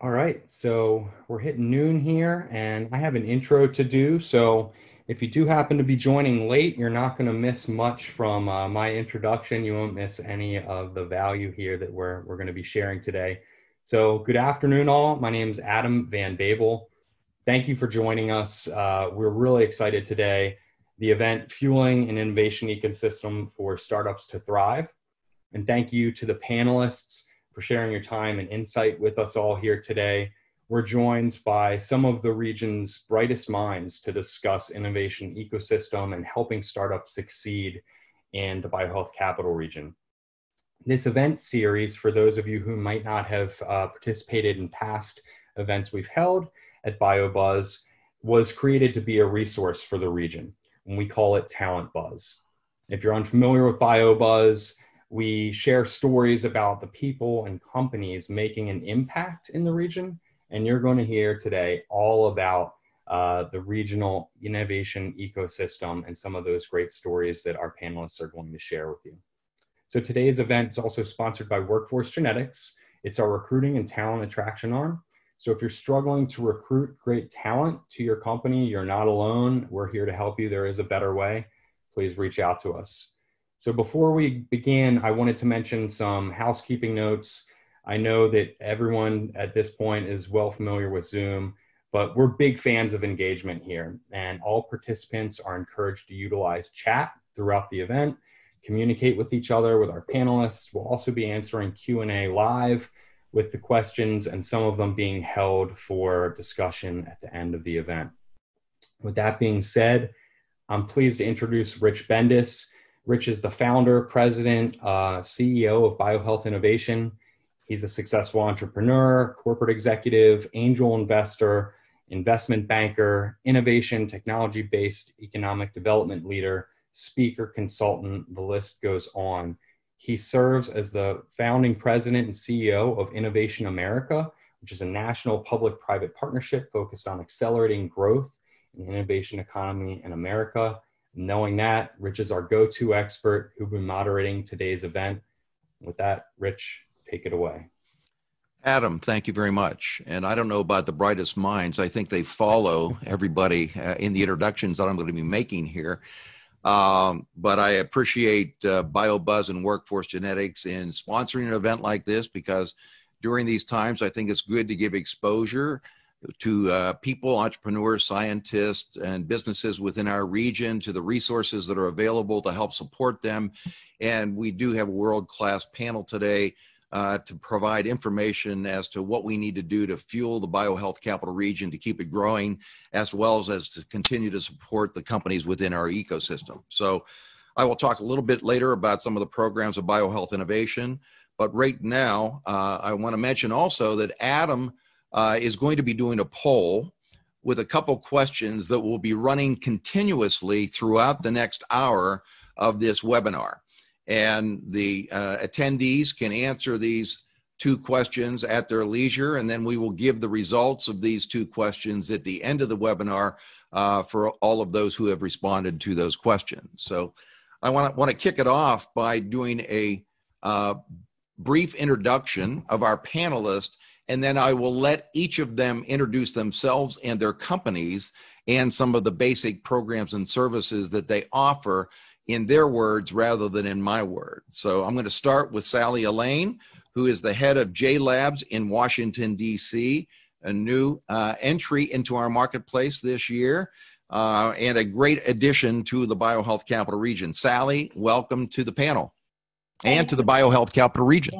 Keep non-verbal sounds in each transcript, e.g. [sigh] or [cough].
All right, so we're hitting noon here, and I have an intro to do. So if you do happen to be joining late, you're not going to miss much from uh, my introduction. You won't miss any of the value here that we're, we're going to be sharing today. So good afternoon, all. My name is Adam Van Babel. Thank you for joining us. Uh, we're really excited today. The event, Fueling an Innovation Ecosystem for Startups to Thrive. And thank you to the panelists for sharing your time and insight with us all here today. We're joined by some of the region's brightest minds to discuss innovation ecosystem and helping startups succeed in the biohealth capital region. This event series, for those of you who might not have uh, participated in past events we've held at BioBuzz, was created to be a resource for the region, and we call it Talent Buzz. If you're unfamiliar with BioBuzz, we share stories about the people and companies making an impact in the region. And you're going to hear today all about uh, the regional innovation ecosystem and some of those great stories that our panelists are going to share with you. So today's event is also sponsored by Workforce Genetics. It's our recruiting and talent attraction arm. So if you're struggling to recruit great talent to your company, you're not alone. We're here to help you. There is a better way. Please reach out to us. So before we begin, I wanted to mention some housekeeping notes. I know that everyone at this point is well familiar with Zoom, but we're big fans of engagement here, and all participants are encouraged to utilize chat throughout the event, communicate with each other, with our panelists. We'll also be answering Q&A live with the questions and some of them being held for discussion at the end of the event. With that being said, I'm pleased to introduce Rich Bendis. Rich is the founder, president, uh, CEO of BioHealth Innovation. He's a successful entrepreneur, corporate executive, angel investor, investment banker, innovation, technology based economic development leader, speaker, consultant. The list goes on. He serves as the founding president and CEO of Innovation America, which is a national public private partnership focused on accelerating growth in the innovation economy in America. Knowing that, Rich is our go to expert who'll be moderating today's event. With that, Rich, take it away. Adam, thank you very much. And I don't know about the brightest minds. I think they follow [laughs] everybody uh, in the introductions that I'm going to be making here. Um, but I appreciate uh, BioBuzz and Workforce Genetics in sponsoring an event like this because during these times, I think it's good to give exposure to uh, people, entrepreneurs, scientists, and businesses within our region, to the resources that are available to help support them. And we do have a world class panel today uh, to provide information as to what we need to do to fuel the biohealth capital region to keep it growing, as well as, as to continue to support the companies within our ecosystem. So, I will talk a little bit later about some of the programs of biohealth innovation. But right now, uh, I want to mention also that Adam uh, is going to be doing a poll with a couple questions that will be running continuously throughout the next hour of this webinar. And the uh, attendees can answer these two questions at their leisure, and then we will give the results of these two questions at the end of the webinar uh, for all of those who have responded to those questions. So I want to want to kick it off by doing a uh, brief introduction of our panelists and then I will let each of them introduce themselves and their companies and some of the basic programs and services that they offer in their words rather than in my words. So I'm going to start with Sally Allain, who is the head of J Labs in Washington, D.C., a new uh, entry into our marketplace this year. Uh, and a great addition to the biohealth capital region. Sally, welcome to the panel and to the biohealth capital region.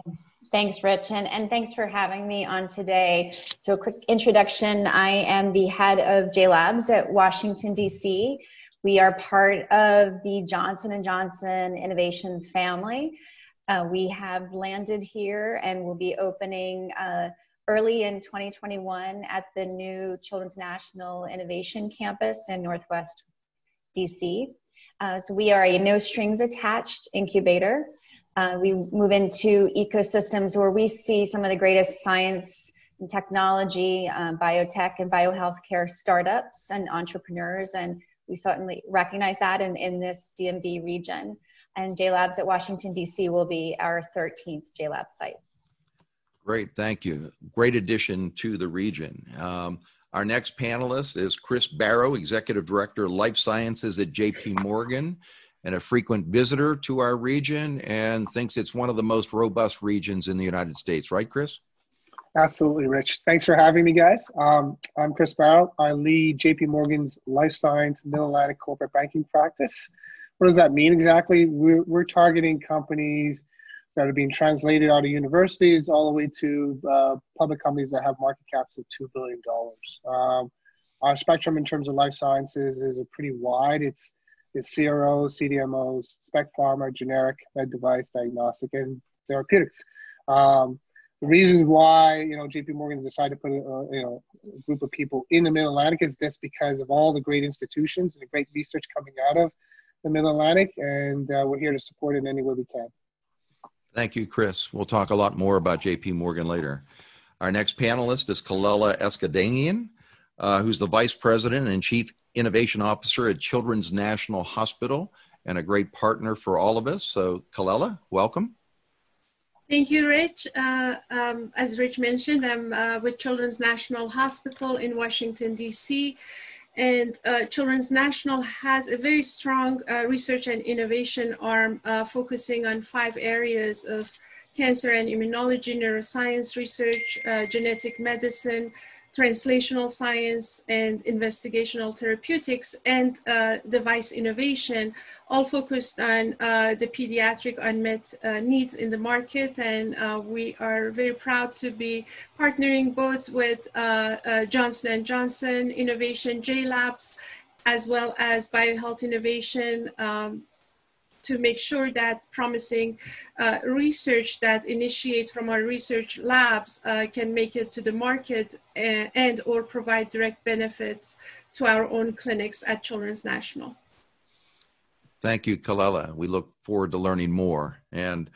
Thanks, Rich, and, and thanks for having me on today. So, a quick introduction I am the head of J Labs at Washington, D.C. We are part of the Johnson & Johnson Innovation family. Uh, we have landed here and will be opening uh, early in 2021 at the new Children's National Innovation Campus in Northwest DC. Uh, so we are a no strings attached incubator uh, we move into ecosystems where we see some of the greatest science and technology, um, biotech and biohealthcare startups and entrepreneurs. And we certainly recognize that in, in this DMV region. And J Labs at Washington, D.C. will be our 13th JLab site. Great, thank you. Great addition to the region. Um, our next panelist is Chris Barrow, Executive Director, of Life Sciences at JP Morgan, and a frequent visitor to our region and thinks it's one of the most robust regions in the United States. Right, Chris? Absolutely, Rich. Thanks for having me, guys. Um, I'm Chris Barrow. I lead JP Morgan's Life Science Middle Atlantic Corporate Banking practice. What does that mean exactly? We're, we're targeting companies that are being translated out of universities all the way to uh, public companies that have market caps of $2 billion. Um, our spectrum in terms of life sciences is a pretty wide. It's, it's CROs, CDMOs, spec pharma, generic, med device, diagnostic, and therapeutics. Um, the reason why you know JP Morgan decided to put a, you know a group of people in the Middle Atlantic is just because of all the great institutions and the great research coming out of the Middle Atlantic, and uh, we're here to support it in any way we can. Thank you, Chris. We'll talk a lot more about JP Morgan later. Our next panelist is Kolaleh Eskandanian, uh, who's the Vice President and Chief Innovation Officer at Children's National Hospital and a great partner for all of us. So, Kolaleh, welcome. Thank you, Rich. Uh, um, as Rich mentioned, I'm uh, with Children's National Hospital in Washington, D.C. And uh, Children's National has a very strong uh, research and innovation arm uh, focusing on five areas of cancer and immunology, neuroscience research, uh, genetic medicine, translational science and investigational therapeutics and uh, device innovation, all focused on uh, the pediatric unmet uh, needs in the market. And uh, we are very proud to be partnering both with uh, uh, Johnson & Johnson Innovation, J-Labs, as well as BioHealth Innovation, um, to make sure that promising uh, research that initiate from our research labs uh, can make it to the market and, uh, and or provide direct benefits to our own clinics at Children's National. Thank you, Kolaleh. We look forward to learning more. And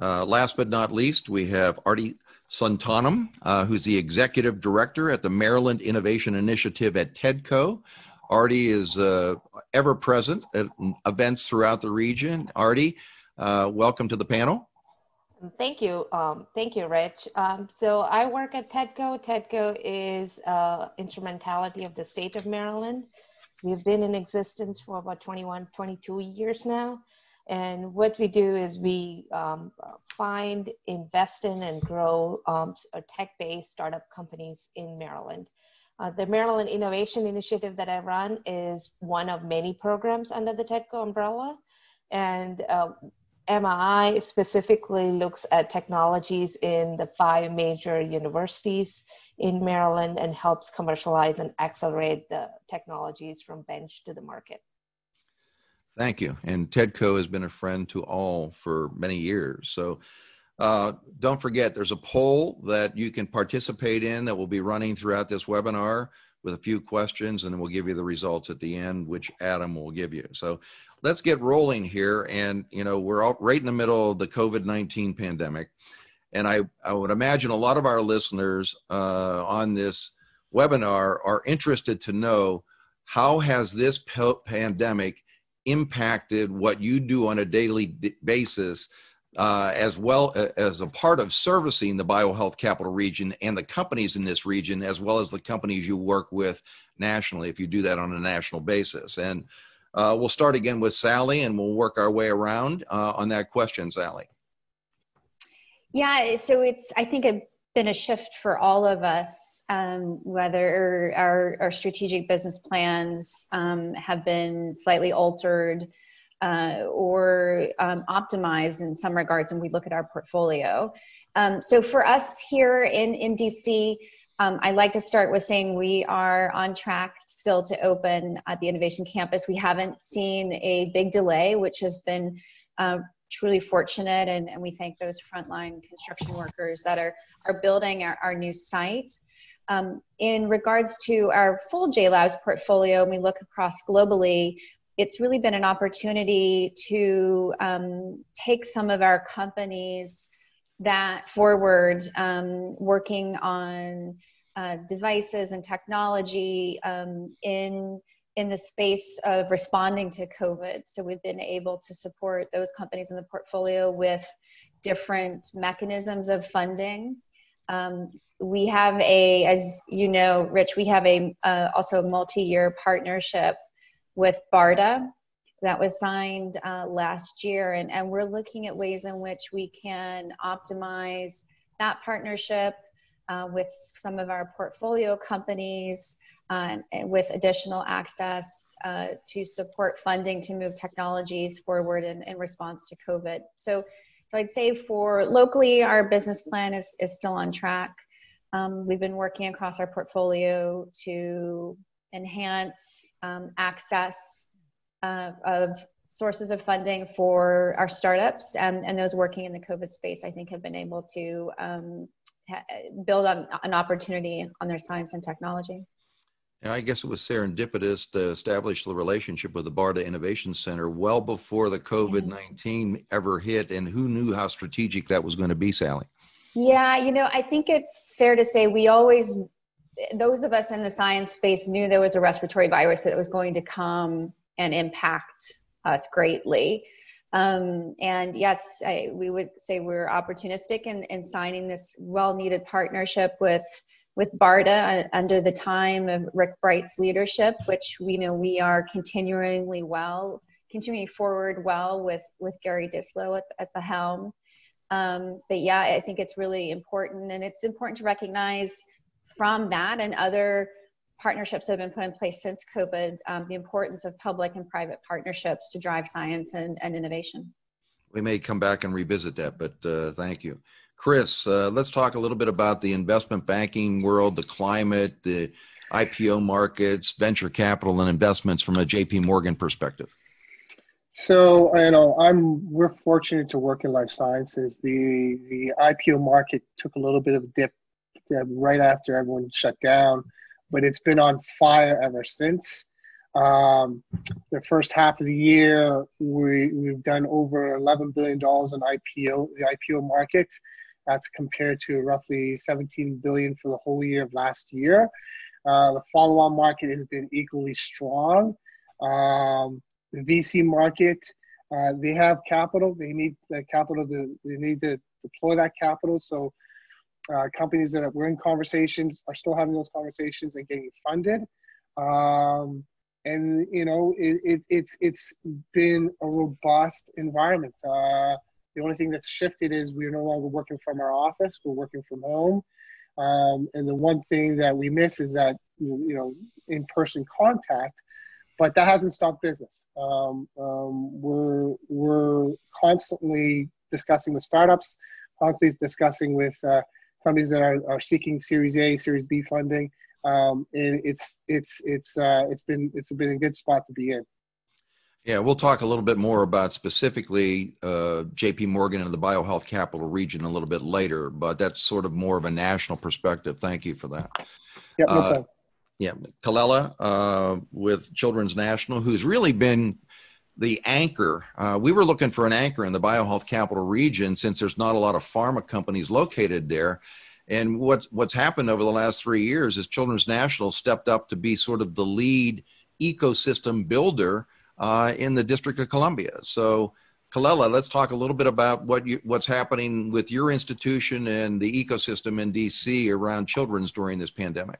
uh, last but not least, we have Arti Santhanam, uh, who's the Executive Director at the Maryland Innovation Initiative at TEDCO. Arti is uh, ever present at events throughout the region. Arti, uh, welcome to the panel. Thank you. Um, thank you, Rich. Um, so I work at TEDCO. TEDCO is uh, instrumentality of the state of Maryland. We've been in existence for about 21, 22 years now. And what we do is we um, find, invest in, and grow um, tech-based startup companies in Maryland. Uh, the Maryland Innovation Initiative that I run is one of many programs under the TEDCO umbrella. And uh, MI specifically looks at technologies in the five major universities in Maryland and helps commercialize and accelerate the technologies from bench to the market. Thank you. And TEDCO has been a friend to all for many years. So uh, don't forget, there's a poll that you can participate in that will be running throughout this webinar with a few questions, and we'll give you the results at the end, which Adam will give you. So let's get rolling here. And, you know, we're all right in the middle of the COVID 19 pandemic. And I, I would imagine a lot of our listeners uh, on this webinar are interested to know how has this pandemic impacted what you do on a daily basis uh, as well as a part of servicing the biohealth capital region and the companies in this region, as well as the companies you work with nationally, if you do that on a national basis. And uh, we'll start again with Sally and we'll work our way around uh, on that question, Sally. Yeah, so it's, I think, a, been a shift for all of us, um, whether our, our strategic business plans um, have been slightly altered uh, or um, optimize in some regards when we look at our portfolio. Um, so for us here in, in DC, um, I like to start with saying we are on track still to open at the Innovation Campus. We haven't seen a big delay, which has been uh, truly fortunate, and, and, we thank those frontline construction workers that are, are building our, our new site. Um, in regards to our full JLabs Labs portfolio, we look across globally, it's really been an opportunity to um, take some of our companies that forward um, working on uh, devices and technology um, in in the space of responding to COVID. So we've been able to support those companies in the portfolio with different mechanisms of funding. Um, we have a, as you know, Rich, we have a uh, also a multi-year partnership with BARDA that was signed uh, last year, and, and we're looking at ways in which we can optimize that partnership uh, with some of our portfolio companies uh, with additional access uh, to support funding to move technologies forward in, in response to COVID. So, so I'd say for locally, our business plan is, is still on track. Um, we've been working across our portfolio to enhance um, access uh, of sources of funding for our startups and, and those working in the COVID space, I think have been able to um, build on an opportunity on their science and technology. And I guess it was serendipitous to establish the relationship with the BARDA Innovation Center well before the COVID 19 ever hit. And who knew how strategic that was going to be, Sally? Yeah, you know, I think it's fair to say we always, those of us in the science space knew there was a respiratory virus that was going to come and impact us greatly. Um, and yes, I, we would say we're opportunistic in, in signing this well needed partnership with with BARDA under the time of Rick Bright's leadership, which we know we are continuingly well, continuing forward well with, with Gary Disbrow at, at the helm. Um, but yeah, I think it's really important, and it's important to recognize from that and other partnerships that have been put in place since COVID um, the importance of public and private partnerships to drive science and, and innovation. We may come back and revisit that, but uh, thank you. Chris, uh, let's talk a little bit about the investment banking world, the climate, the IPO markets, venture capital, and investments from a JP Morgan perspective. So you know, I'm we're fortunate to work in life sciences. The the IPO market took a little bit of a dip right after everyone shut down, but it's been on fire ever since. Um, the first half of the year, we we've done over 11 billion dollars in IPO the IPO market. That's compared to roughly 17 billion for the whole year of last year. Uh, the follow-on market has been equally strong. Um, the VC market, uh, they have capital. They need the capital to they need to deploy that capital. So uh, companies that we're in conversations are still having those conversations and getting funded. Um, and you know it, it, it's it's been a robust environment. Uh, the only thing that's shifted is we're no longer working from our office; we're working from home. Um, and the one thing that we miss is that you know in-person contact, but that hasn't stopped business. Um, um, we're we're constantly discussing with startups, constantly discussing with uh, companies that are, are seeking Series A, Series B funding. Um, and it's it's it's uh, it's been it's been a good spot to be in. Yeah, we'll talk a little bit more about specifically uh, JP Morgan and the biohealth capital region a little bit later, but that's sort of more of a national perspective. Thank you for that. Yep, no uh, yeah, Kolaleh uh, with Children's National, who's really been the anchor. Uh, we were looking for an anchor in the biohealth capital region since there's not a lot of pharma companies located there. And what's what's happened over the last three years is Children's National stepped up to be sort of the lead ecosystem builder uh, in the District of Columbia. So, Kolaleh, let's talk a little bit about what you, what's happening with your institution and the ecosystem in DC around children's during this pandemic.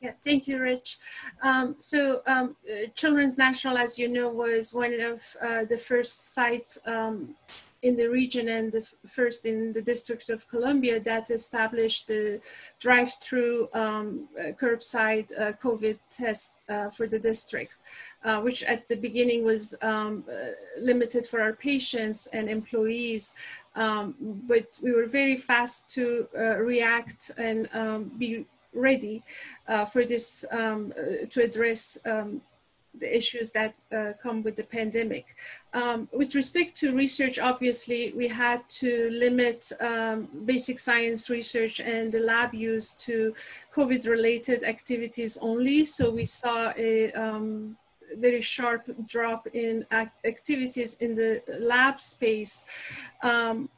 Yeah, thank you, Rich. Um, so um, uh, Children's National, as you know, was one of uh, the first sites um, in the region and the first in the District of Columbia that established the drive-through um, uh, curbside uh, COVID test uh, for the district, uh, which at the beginning was um, uh, limited for our patients and employees. Um, but we were very fast to react and um, be ready for this um, to address um, the issues that uh, come with the pandemic. Um, with respect to research, obviously, we had to limit um, basic science research and the lab use to COVID-related activities only. So we saw a um, very sharp drop in activities in the lab space. Um,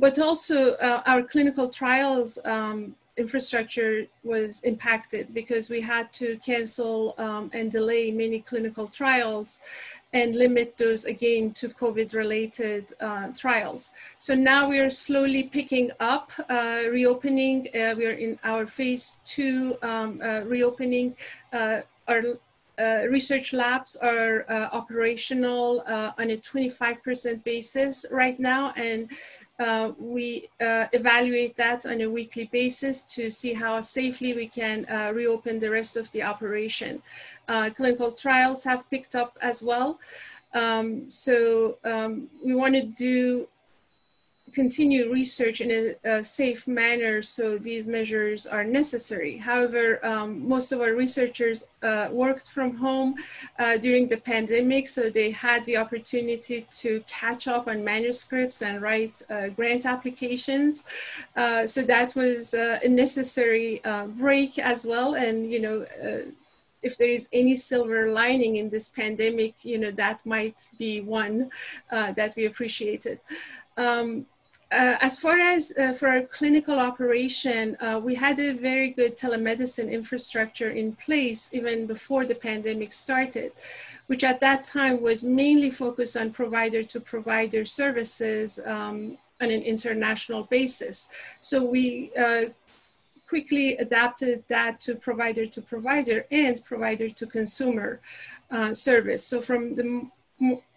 but also uh, our clinical trials um, infrastructure was impacted because we had to cancel um, and delay many clinical trials and limit those again to COVID related uh, trials. So now we are slowly picking up, uh, reopening. Uh, we are in our phase two um, uh, reopening. Uh, our uh, research labs are operational on a 25% basis right now. And uh, we uh, evaluate that on a weekly basis to see how safely we can uh, reopen the rest of the operation. Uh, clinical trials have picked up as well. Um, so um, we want to do continue research in a, a, safe manner so these measures are necessary. However, um, most of our researchers uh, worked from home uh, during the pandemic, so they had the opportunity to catch up on manuscripts and write uh, grant applications. Uh, so that was uh, a necessary uh, break as well. And, you know, if there is any silver lining in this pandemic, you know, that might be one that we appreciated. Um, uh, as far as uh, for our clinical operation, uh, we had a very good telemedicine infrastructure in place even before the pandemic started, which at that time was mainly focused on provider to provider services um, on an international basis. So we uh, quickly adapted that to provider to provider and provider to consumer uh, service. So from the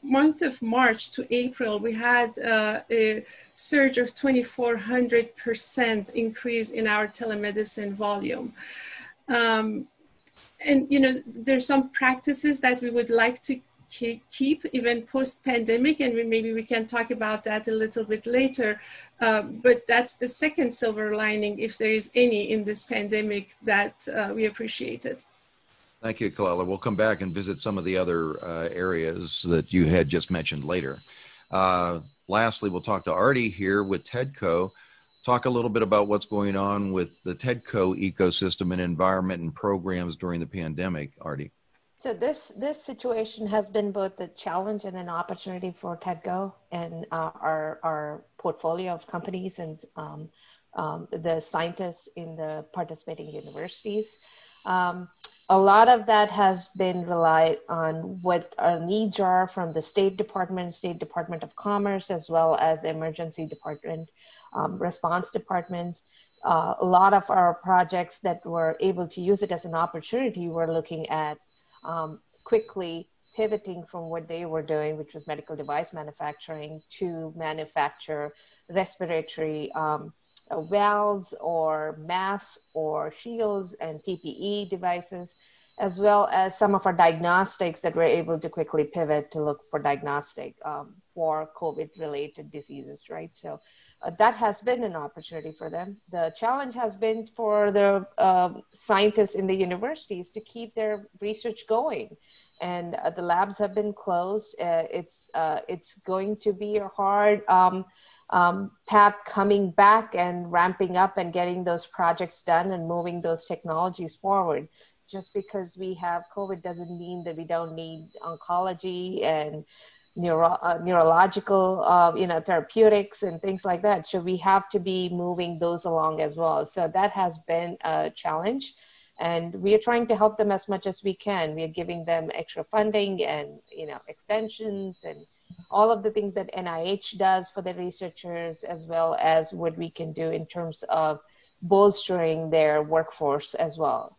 month of March to April, we had uh, a surge of 2,400% increase in our telemedicine volume. Um, and, you know, there's some practices that we would like to keep even post-pandemic, and we, maybe we can talk about that a little bit later. Uh, but that's the second silver lining, if there is any in this pandemic, that uh, we appreciated. Thank you, Kolaleh. We'll come back and visit some of the other uh, areas that you had just mentioned later. Uh, lastly, we'll talk to Arti here with TEDCO. Talk a little bit about what's going on with the TEDCO ecosystem and environment and programs during the pandemic, Arti. So this this situation has been both a challenge and an opportunity for TEDCO and uh, our our portfolio of companies and um, um, the scientists in the participating universities. Um, a lot of that has been relied on what our needs are from the State Department, State Department of Commerce, as well as the Emergency Department, um, response departments. Uh, a lot of our projects that were able to use it as an opportunity were looking at um, quickly pivoting from what they were doing, which was medical device manufacturing, to manufacture respiratory um, uh, valves or masks or shields and PPE devices, as well as some of our diagnostics that we're able to quickly pivot to look for diagnostic um, for COVID related diseases, right? So uh, that has been an opportunity for them. The challenge has been for the uh, scientists in the universities to keep their research going. And uh, the labs have been closed. Uh, it's, uh, it's going to be a hard um, um, path coming back and ramping up and getting those projects done and moving those technologies forward just because we have COVID doesn't mean that we don't need oncology and neuro, uh, neurological, uh, you know, therapeutics and things like that. So we have to be moving those along as well. So that has been a challenge. And we are trying to help them as much as we can. We are giving them extra funding and, you know, extensions and all of the things that NIH does for the researchers, as well as what we can do in terms of bolstering their workforce as well.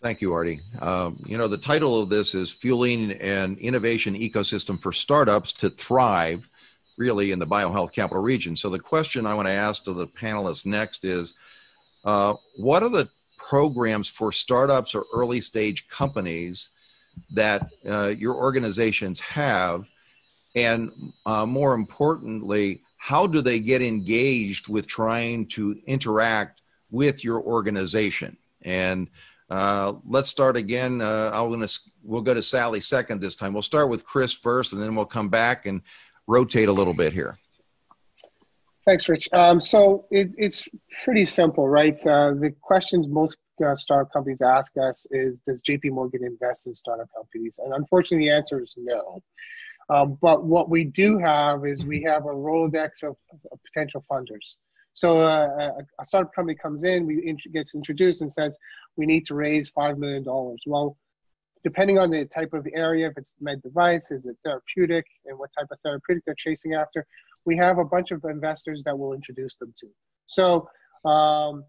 Thank you, Arti. Um, you know, the title of this is Fueling an Innovation Ecosystem for Startups to Thrive, really, in the biohealth capital region. So, the question I want to ask to the panelists next is uh, what are the programs for startups or early stage companies that uh, your organizations have? And uh, more importantly, how do they get engaged with trying to interact with your organization? And uh, let's start again. Uh, I'm gonna we'll go to Sally second this time. We'll start with Chris first, and then we'll come back and rotate a little bit here. Thanks, Rich. Um, so it, it's pretty simple, right? Uh, the questions most uh, startup companies ask us is, does JP Morgan invest in startup companies? And unfortunately, the answer is no. Um, but what we do have is we have a Rolodex of, of potential funders. So uh, a startup company comes in, we int- gets introduced and says we need to raise five million dollars. Well, depending on the type of area, if it's med device, is it therapeutic, and what type of therapeutic they're chasing after, we have a bunch of investors that we'll introduce them to. So, um,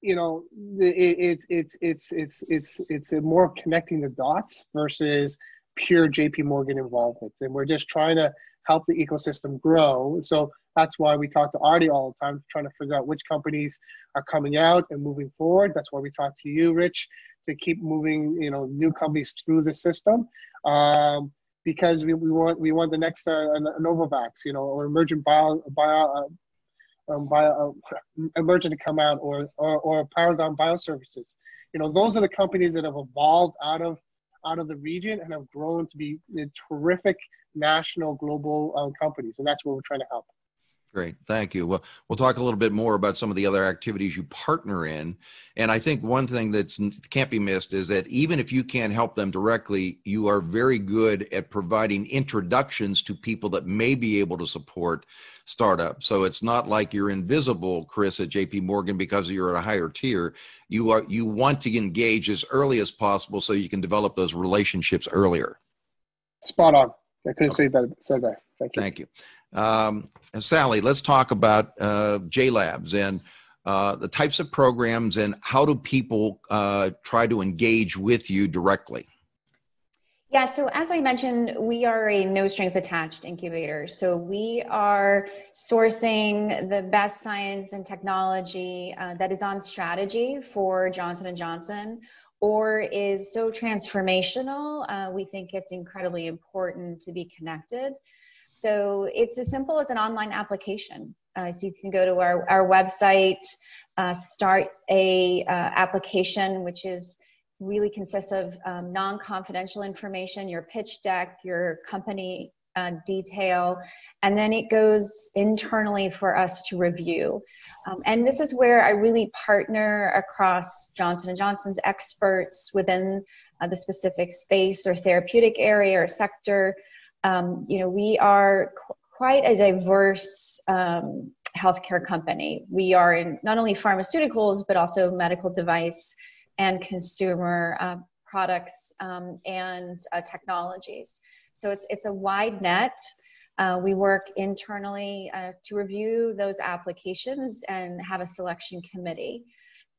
you know, it's it, it's it's it's it's it's more connecting the dots versus pure JP Morgan involvement, and we're just trying to help the ecosystem grow. So that's why we talk to Arti all the time, trying to figure out which companies are coming out and moving forward. That's why we talk to you, Rich, to keep moving, you know, new companies through the system. Um, because we, we want we want the next uh, Novavax, you know, or emergent bio, bio uh, um, bio, uh, emergent to come out, or, or or Paragon Bioservices. You know, those are the companies that have evolved out of out of the region and have grown to be terrific national, global um, companies, and that's what we're trying to help. Great, thank you. Well, we'll talk a little bit more about some of the other activities you partner in, and I think one thing that can't be missed is that even if you can't help them directly, you are very good at providing introductions to people that may be able to support startups. So it's not like you're invisible, Chris, at J.P. Morgan because you're at a higher tier. You are you want to engage as early as possible so you can develop those relationships earlier. Spot on. I couldn't say that. Said that. Thank you. Thank you. Um, Sally, let's talk about uh, J Labs and uh, the types of programs and how do people uh, try to engage with you directly? Yeah, so as I mentioned, we are a no strings attached incubator. So we are sourcing the best science and technology uh, that is on strategy for Johnson Johnson or is so transformational. Uh, we think it's incredibly important to be connected. So it's as simple as an online application. Uh, so you can go to our, our website, uh, start a uh, application, which is really consists of um, non-confidential information, your pitch deck, your company uh, detail, and then it goes internally for us to review. Um, and this is where I really partner across Johnson & Johnson's experts within uh, the specific space or therapeutic area or sector um, you know, we are qu- quite a diverse um, healthcare company. We are in not only pharmaceuticals, but also medical device and consumer uh, products um, and uh, technologies. So it's, it's a wide net. Uh, we work internally uh, to review those applications and have a selection committee.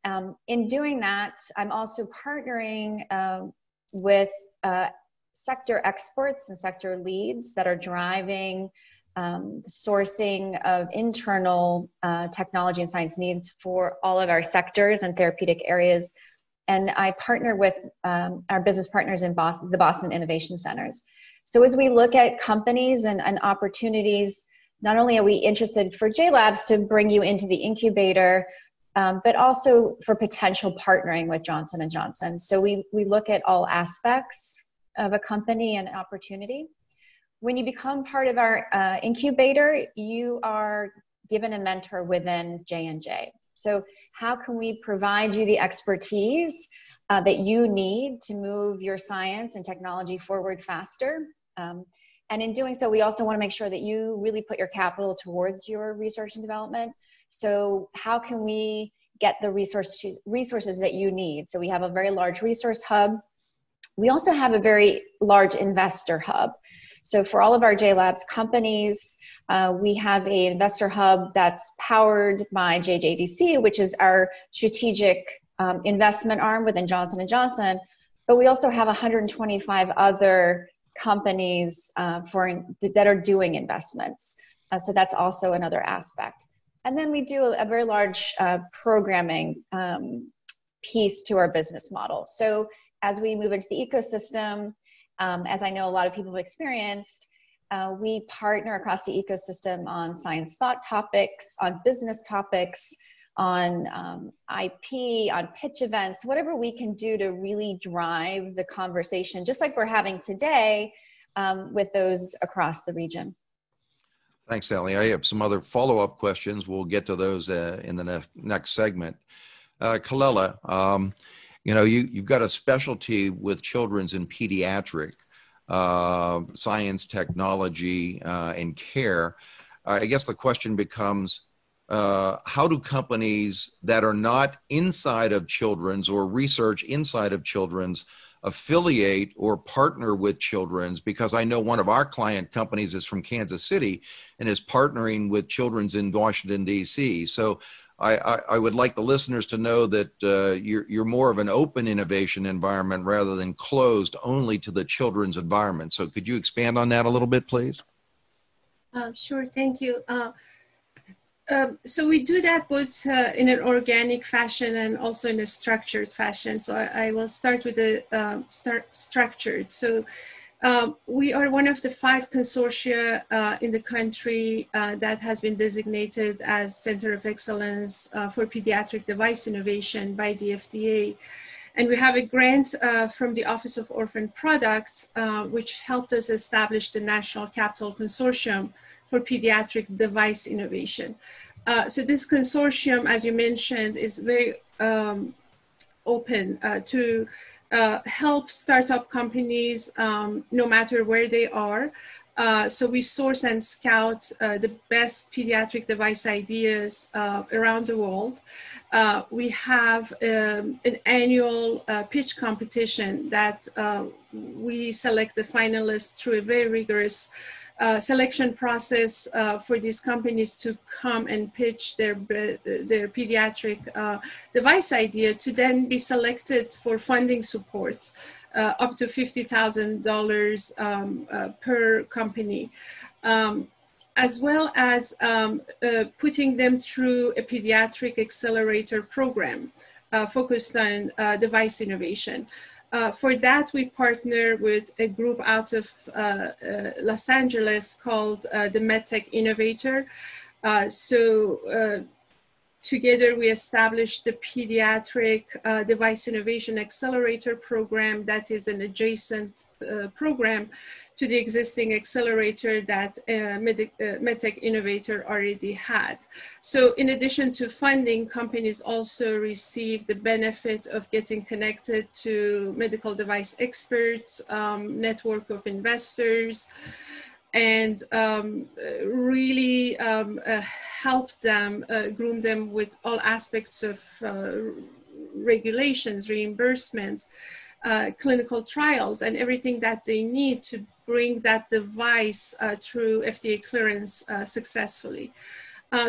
Um, in doing that, I'm also partnering um, with uh, sector experts and sector leads that are driving um, sourcing of internal uh, technology and science needs for all of our sectors and therapeutic areas. And I partner with um, our business partners in Boston, the Boston Innovation Centers. So as we look at companies and, and opportunities, not only are we interested for J Labs to bring you into the incubator, um, but also for potential partnering with Johnson and Johnson. So we we look at all aspects of a company and an opportunity. When you become part of our uh, incubator, you are given a mentor within J&J. So how can we provide you the expertise uh, that you need to move your science and technology forward faster? Um, and in doing so, we also want to make sure that you really put your capital towards your research and development. So how can we get the resource resources that you need? So we have a very large resource hub we also have a very large investor hub. So for all of our J Labs companies, uh, we have a investor hub that's powered by JJDC, which is our strategic um, investment arm within Johnson Johnson. But we also have 125 other companies uh, for that are doing investments. Uh, so that's also another aspect. And then we do a, a very large uh, programming um, piece to our business model. So as we move into the ecosystem, um, as I know a lot of people have experienced, uh, we partner across the ecosystem on science thought topics, on business topics, on um, IP, on pitch events, whatever we can do to really drive the conversation, just like we're having today um, with those across the region. Thanks, Sally. I have some other follow up questions. We'll get to those uh, in the ne- next segment. Uh, Kolaleh, um, you know you you've got a specialty with children's and pediatric uh, science technology uh, and care i guess the question becomes uh, how do companies that are not inside of children's or research inside of children's affiliate or partner with children's because I know one of our client companies is from Kansas City and is partnering with children's in Washington D.C. So I, I, I would like the listeners to know that uh, you're, you're more of an open innovation environment rather than closed only to the children's environment. So could you expand on that a little bit, please? Uh, sure, thank you. Uh, um, so we do that both uh, in an organic fashion and also in a structured fashion. So I, I will start with the um, start structured. So um, we are one of the five consortia uh, in the country uh, that has been designated as Center of Excellence uh, for Pediatric Device Innovation by the FDA. And we have a grant uh, from the Office of Orphan Products, uh, which helped us establish the National Capital Consortium for Pediatric Device Innovation. Uh, so this consortium, as you mentioned, is very um, open to uh, help startup companies um, no matter where they are. Uh, so we source and scout uh, the best pediatric device ideas uh, around the world. Uh, we have um, an annual uh, pitch competition that we select the finalists through a very rigorous uh, selection process uh, for these companies to come and pitch their their pediatric uh, device idea to then be selected for funding support uh, up to fifty thousand um, dollars uh, per company. Um, as well as um, uh, putting them through a pediatric accelerator program focused on device innovation. Uh, for that, we partner with a group out of uh, uh, Los Angeles called uh, the MedTech Innovator. So together we established the Pediatric Device Innovation Accelerator Program that is an adjacent program to the existing accelerator that uh, uh, MedTech Innovator already had. So in addition to funding, companies also receive the benefit of getting connected to medical device experts, um, network of investors, and um, really um, uh, help them, uh, groom them with all aspects of uh, regulations, reimbursement, uh, clinical trials, and everything that they need to bring that device uh, through FDA clearance uh, successfully.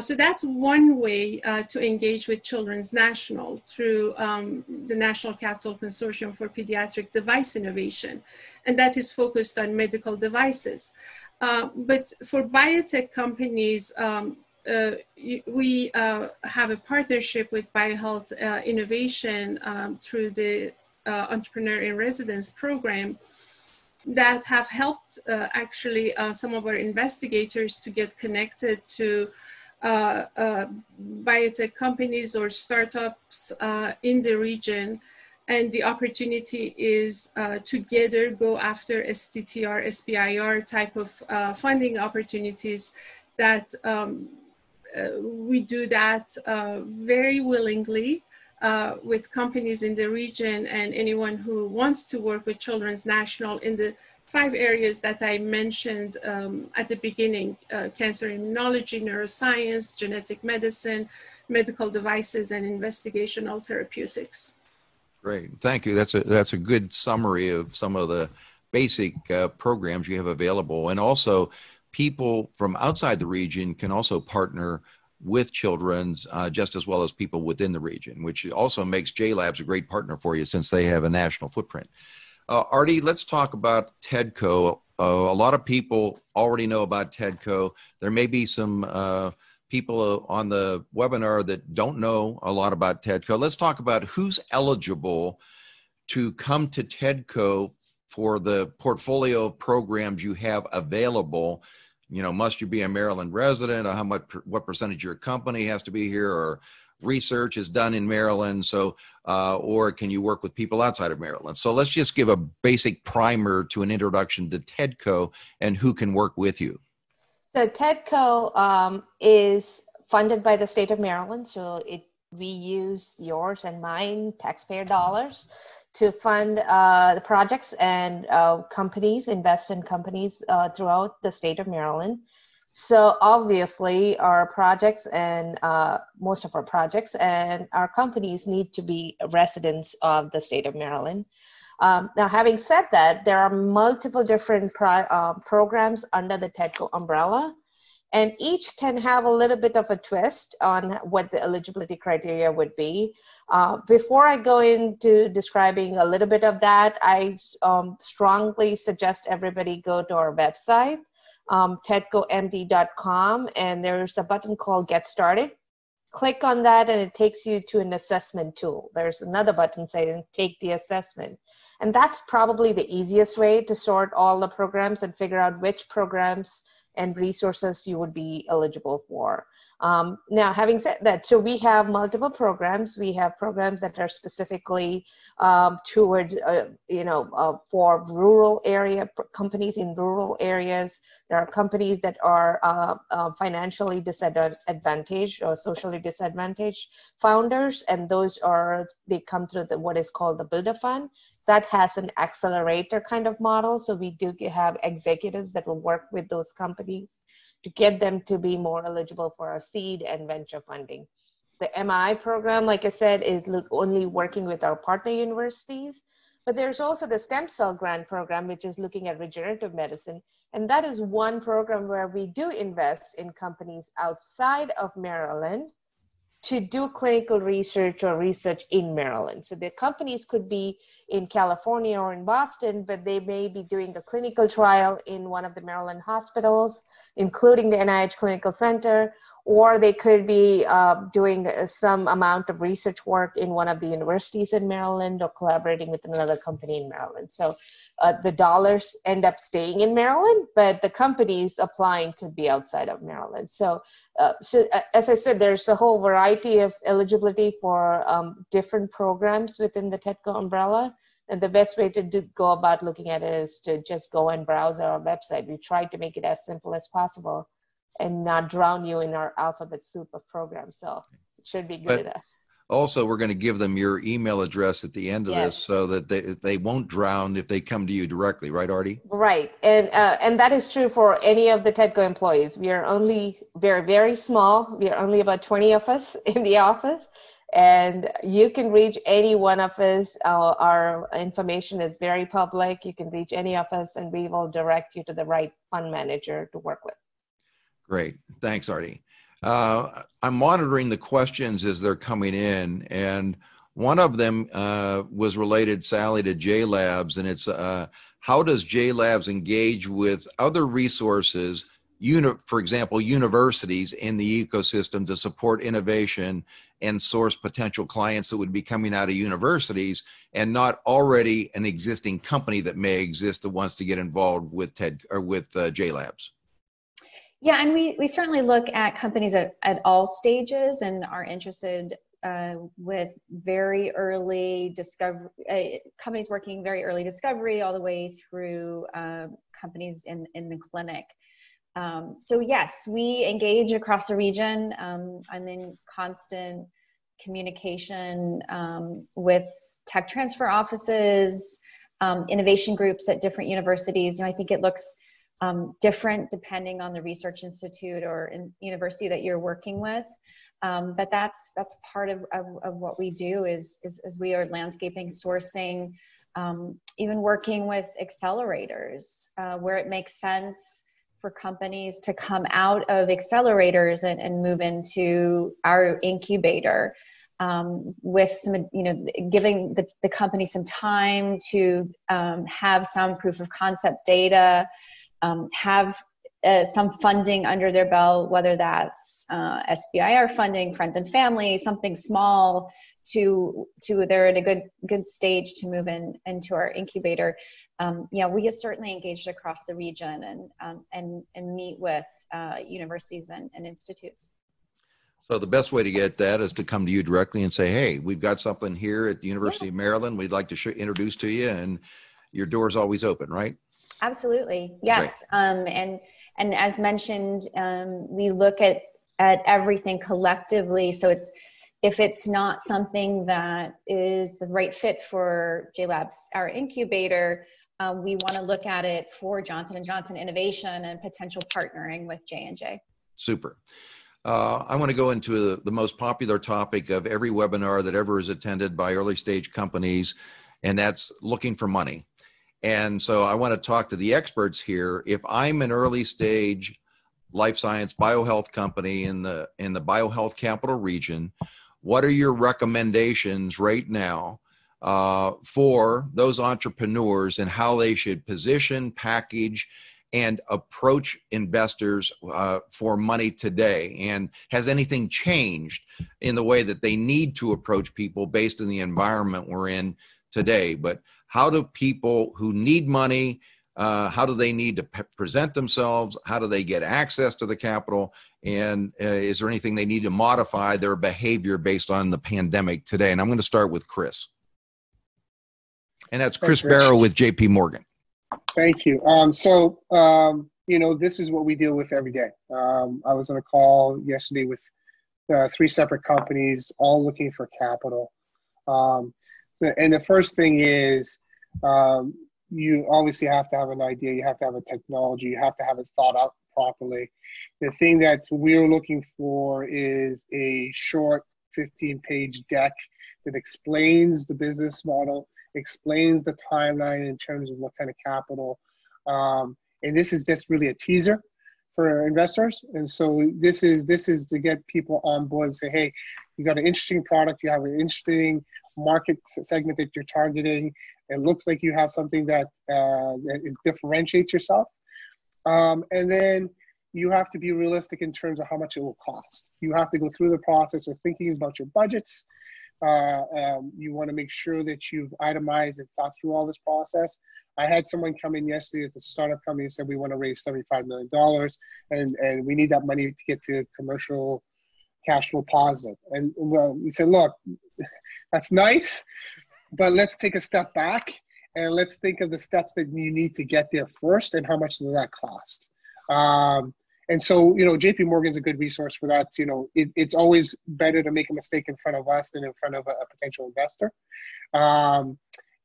So that's one way to engage with Children's National through um, the National Capital Consortium for Pediatric Device Innovation, and that is focused on medical devices. Uh, but for biotech companies, um, uh, we have a partnership with BioHealth Innovation um, through the Entrepreneur in Residence program, that have helped uh, actually uh, some of our investigators to get connected to uh, uh biotech companies or startups uh, in the region. And the opportunity is uh, together go after STTR, SBIR type of funding opportunities that um, we do that very willingly uh, with companies in the region and anyone who wants to work with Children's National in the five areas that I mentioned um, at the beginning, uh, cancer immunology, neuroscience, genetic medicine, medical devices, and investigational therapeutics. Great, thank you. That's a, that's a good summary of some of the basic uh, programs you have available. And also people from outside the region can also partner with children's uh, just as well as people within the region, which also makes J Labs a great partner for you since they have a national footprint. Uh, Arti, let's talk about TEDCO. Uh, a lot of people already know about TEDCO. There may be some uh, people on the webinar that don't know a lot about TEDCO. Let's talk about who's eligible to come to TEDCO for the portfolio of programs you have available you know, must you be a Maryland resident or how much, what percentage of your company has to be here or research is done in Maryland. So, uh, or can you work with people outside of Maryland? So let's just give a basic primer to an introduction to TEDCO and who can work with you. So TEDCO um, is funded by the state of Maryland. So it, we use yours and mine taxpayer dollars to fund uh, the projects and uh, companies, invest in companies uh, throughout the state of Maryland. So obviously, our projects and uh, most of our projects and our companies need to be residents of the state of Maryland. Um, now, having said that, there are multiple different uh, programs under the TEDCO umbrella, and each can have a little bit of a twist on what the eligibility criteria would be. Uh, before I go into describing a little bit of that, I um, strongly suggest everybody go to our website um, tedcomd.com, and there's a button called Get Started. Click on that, and it takes you to an assessment tool. There's another button saying Take the Assessment. And that's probably the easiest way to sort all the programs and figure out which programs and resources you would be eligible for. Um, now, having said that, so we have multiple programs. We have programs that are specifically um, towards, uh, you know, uh, for rural area companies in rural areas. There are companies that are uh, uh financially disadvantaged or socially disadvantaged founders, and those are they come through the, what is called the Builder Fund that has an accelerator kind of model. So we do have executives that will work with those companies to get them to be more eligible for our seed and venture funding. The MI program, like I said, is look, only working with our partner universities. But there's also the stem cell grant program, which is looking at regenerative medicine. And that is one program where we do invest in companies outside of Maryland to do clinical research or research in Maryland. So the companies could be in California or in Boston, but they may be doing a clinical trial in one of the Maryland hospitals, including the NIH Clinical Center, or they could be uh, doing uh, some amount of research work in one of the universities in Maryland or collaborating with another company in Maryland. So uh, the dollars end up staying in Maryland, but the companies applying could be outside of Maryland. So, uh, so uh, as I said, there's a whole variety of eligibility for um, different programs within the TEDCO umbrella. And the best way to do, go about looking at it is to just go and browse our website. We tried to make it as simple as possible and not drown you in our alphabet soup of programs. So it should be good but enough. Also, we're going to give them your email address at the end of yes. this so that they, they won't drown if they come to you directly, right, Arti? Right. And, uh, and that is true for any of the TEDCO employees. We are only very, very small. We are only about 20 of us [laughs] in the office. And you can reach any one of us. Our, our information is very public. You can reach any of us, and we will direct you to the right fund manager to work with. Great. Thanks, Arti. Uh, I'm monitoring the questions as they're coming in, and one of them uh, was related, Sally, to JLabs, and it's uh, how does JLabs engage with other resources, uni- for example, universities in the ecosystem to support innovation and source potential clients that would be coming out of universities and not already an existing company that may exist that wants to get involved with TED or with uh, J Labs? Yeah, and we, we certainly look at companies at, at all stages and are interested uh, with very early discovery, uh, companies working very early discovery all the way through uh, companies in, in the clinic. Um, so yes, we engage across the region. Um, I'm in constant communication um, with tech transfer offices, um, innovation groups at different universities. You know, I think it looks um, different depending on the research institute or in university that you're working with. Um, but that's that's part of, of, of, what we do is, is, is we are landscaping sourcing um, even working with accelerators uh, where it makes sense for companies to come out of accelerators and, and move into our incubator um, with some, you know, giving the, the company some time to um, have some proof of concept data um, have uh, some funding under their belt, whether that's uh, SBIR funding, friends and family, something small to to they're at a good good stage to move in into our incubator. Um, yeah, we have certainly engaged across the region and um, and and meet with uh, universities and, and institutes. So the best way to get that is to come to you directly and say, "Hey, we've got something here at the University yeah. of Maryland. We'd like to sh- introduce to you," and your door's always open, right? Absolutely, yes. Um, and and as mentioned, um, we look at at everything collectively. So it's if it's not something that is the right fit for JLabs, our incubator, uh, we want to look at it for Johnson & Johnson innovation and potential partnering with J&J. Super. Uh, I want to go into the, the, most popular topic of every webinar that ever is attended by early stage companies, and that's looking for money. And so I want to talk to the experts here. If I'm an early stage life science biohealth company in the in the biohealth capital region, what are your recommendations right now uh, for those entrepreneurs and how they should position, package, and approach investors uh, for money today? And has anything changed in the way that they need to approach people based on the environment we're in today? But how do people who need money, uh, how do they need to p- present themselves? How do they get access to the capital? And uh, is there anything they need to modify their behavior based on the pandemic today? And I'm going to start with Chris. And that's Chris Barrow with JP Morgan. Thank you. Um, so, um, you know, this is what we deal with every day. Um, I was on a call yesterday with uh, three separate companies, all looking for capital. So, and the first thing is, um, you obviously have to have an idea, you have to have a technology, you have to have it thought out properly. The thing that we're looking for is a short 15 page deck that explains the business model, explains the timeline in terms of what kind of capital. Um, and this is just really a teaser for investors. And so this is this is to get people on board and say, hey, you got an interesting product, you have an interesting market segment that you're targeting. It looks like you have something that, uh, that differentiates yourself. Um, and then you have to be realistic in terms of how much it will cost. You have to go through the process of thinking about your budgets. Uh, um, you want to make sure that you've itemized and thought through all this process. I had someone come in yesterday at the startup company and said we want to raise $75 million and, and we need that money to get to commercial cash flow positive. And well, we said, look, that's nice, but let's take a step back and let's think of the steps that you need to get there first and how much does that cost. Um, and so, you know, JP Morgan's a good resource for that. You know, it, it's always better to make a mistake in front of us than in front of a, a potential investor. Um,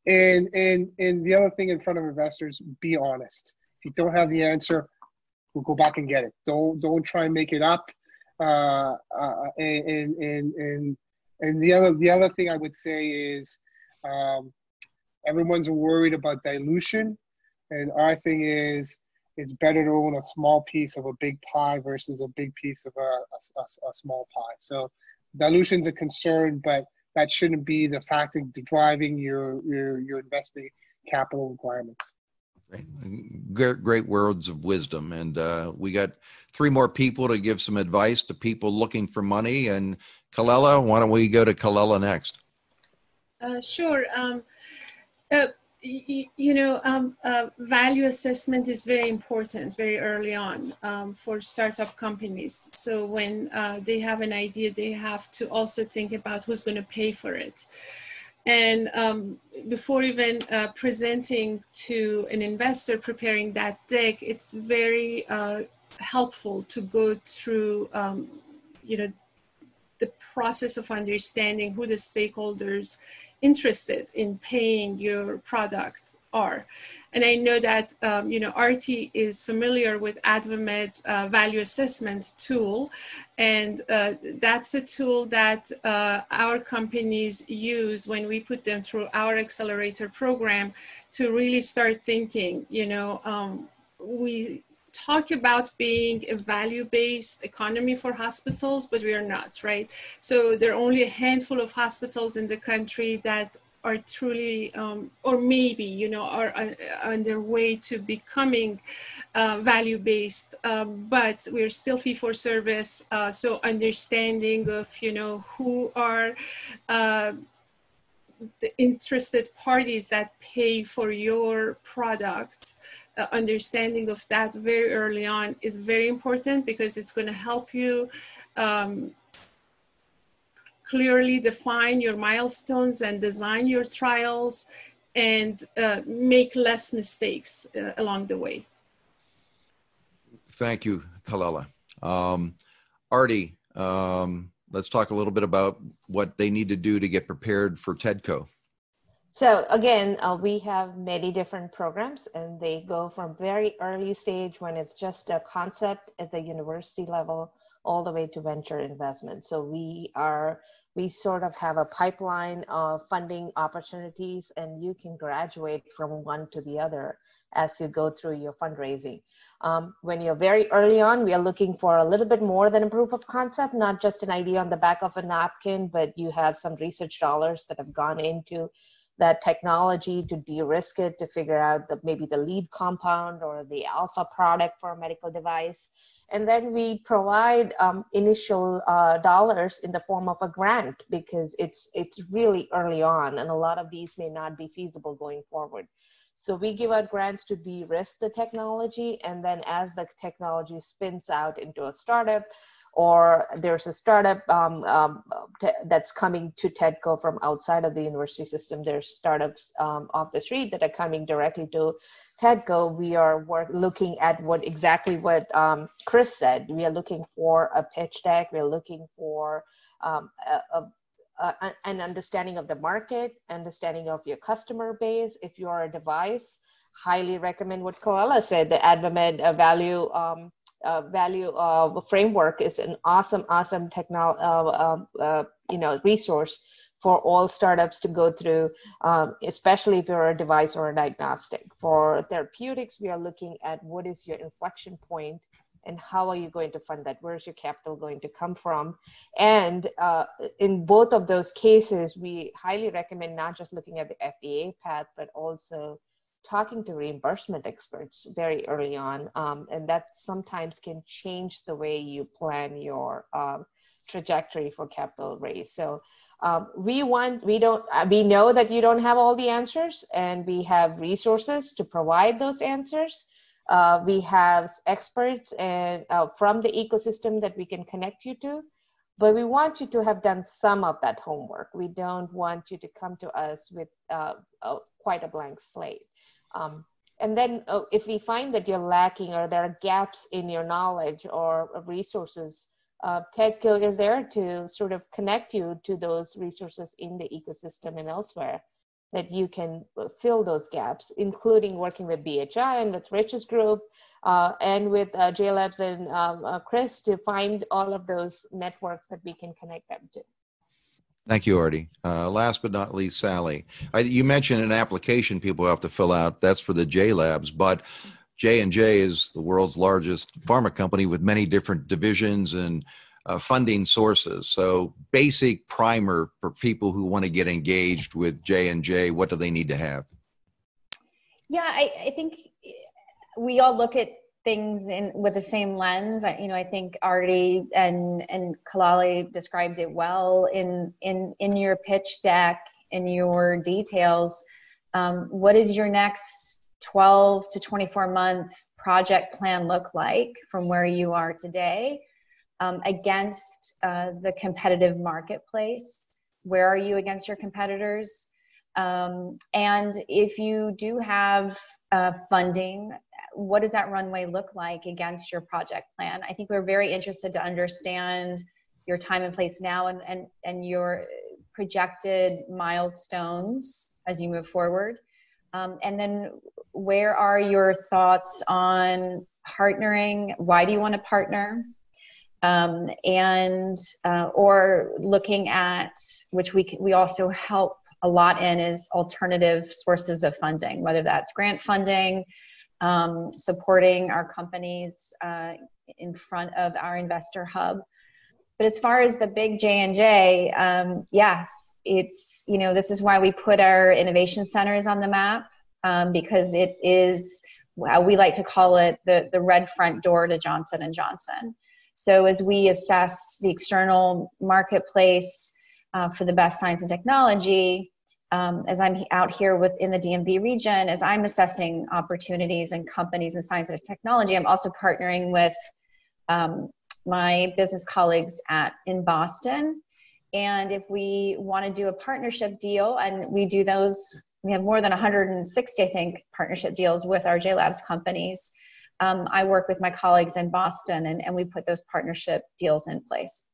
and and and the other thing in front of investors, be honest. If you don't have the answer, we'll go back and get it. Don't don't try and make it up. Uh, uh, and and and and the other the other thing I would say is um, everyone's worried about dilution, and our thing is it's better to own a small piece of a big pie versus a big piece of a, a, a, a small pie. So dilution's a concern, but that shouldn't be the factor driving your your your investing capital requirements. Great, great words of wisdom, and uh, we got three more people to give some advice to people looking for money. And Kolaleh, why don't we go to Kolaleh next? Uh, sure. Um, uh, you know, um, uh, value assessment is very important very early on um, for startup companies. So when uh, they have an idea, they have to also think about who's going to pay for it. And um, before even uh, presenting to an investor, preparing that deck, it's very uh, helpful to go through, um, you know, the process of understanding who the stakeholders interested in paying your product And I know that, um, you know, Arti is familiar with AdvaMed's uh, value assessment tool. And uh, that's a tool that uh, our companies use when we put them through our accelerator program to really start thinking, you know, um, we talk about being a value-based economy for hospitals, but we are not, right? So there are only a handful of hospitals in the country that are truly, um, or maybe, you know, are on their way to becoming uh, value-based, um, but we're still fee-for-service. Uh, so understanding of, you know, who are uh, the interested parties that pay for your product uh, understanding of that very early on is very important because it's going to help you um, clearly define your milestones and design your trials and uh, make less mistakes uh, along the way. Thank you, Kolaleh. Um, Arti, um, let's talk a little bit about what they need to do to get prepared for TEDCO. So again, uh, we have many different programs and they go from very early stage when it's just a concept at the university level all the way to venture investment. So we are, we sort of have a pipeline of funding opportunities and you can graduate from one to the other as you go through your fundraising. Um, when you're very early on, we are looking for a little bit more than a proof of concept, not just an idea on the back of a napkin, but you have some research dollars that have gone into that technology to de-risk it to figure out the, maybe the lead compound or the alpha product for a medical device. And then we provide um, initial uh, dollars in the form of a grant because it's it's really early on and a lot of these may not be feasible going forward. So we give out grants to de-risk the technology and then as the technology spins out into a startup or there's a startup um, um, that's coming to TEDCO from outside of the university system. There's startups um, off the street that are coming directly to TEDCO. We are work, looking at what exactly what um, Chris said. We are looking for a pitch deck. We're looking for um, a, a an understanding of the market, understanding of your customer base. If you are a device, highly recommend what Kolaleh said, the AdvaMed uh, value um, uh, value uh, framework is an awesome, awesome technology, uh, um, uh, you know, resource for all startups to go through, um, especially if you're a device or a diagnostic. For therapeutics, we are looking at what is your inflection point and how are you going to fund that? Where's your capital going to come from? And uh, in both of those cases, we highly recommend not just looking at the FDA path, but also talking to reimbursement experts very early on, um, and that sometimes can change the way you plan your um, trajectory for capital raise. So um, we want, we don't, uh, we know that you don't have all the answers, and we have resources to provide those answers. Uh, we have experts and uh, from the ecosystem that we can connect you to but we want you to have done some of that homework. We don't want you to come to us with uh, quite a blank slate. Um, and then uh, if we find that you're lacking or there are gaps in your knowledge or resources, uh, TEDCO is there to sort of connect you to those resources in the ecosystem and elsewhere that you can uh, fill those gaps, including working with BHI and with Rich's group uh, and with uh, JLabs and um, uh, Chris to find all of those networks that we can connect them to. Thank you, Arti. Uh, last but not least, Sally. I, you mentioned an application people have to fill out. That's for the JLabs, but J and J is the world's largest pharma company with many different divisions and uh, funding sources. So, basic primer for people who want to get engaged with J and J. What do they need to have? Yeah, I, I think we all look at things in with the same lens. I, you know, I think Arti and and Kolaleh described it well in in in your pitch deck in your details. Um, what does your next 12 to 24 month project plan look like from where you are today um, against uh, the competitive marketplace? Where are you against your competitors? Um, and if you do have uh, funding what does that runway look like against your project plan? I think we're very interested to understand your time and place now and, and, and your projected milestones as you move forward. Um, and then where are your thoughts on partnering? Why do you want to partner? Um, and uh, or looking at which we we also help a lot in is alternative sources of funding, whether that's grant funding, um, supporting our companies uh, in front of our investor hub. But as far as the big J and J, um, yes, it's you know this is why we put our innovation centers on the map um, because it is we like to call it the the red front door to Johnson and Johnson. So as we assess the external marketplace uh, for the best science and technology, um, as I'm out here within the DMV region, as I'm assessing opportunities and companies in science and technology, I'm also partnering with um, my business colleagues at in Boston. And if we want to do a partnership deal, and we do those, we have more than 160, I think, partnership deals with our JLabs companies. Um, I work with my colleagues in Boston, and, and we put those partnership deals in place.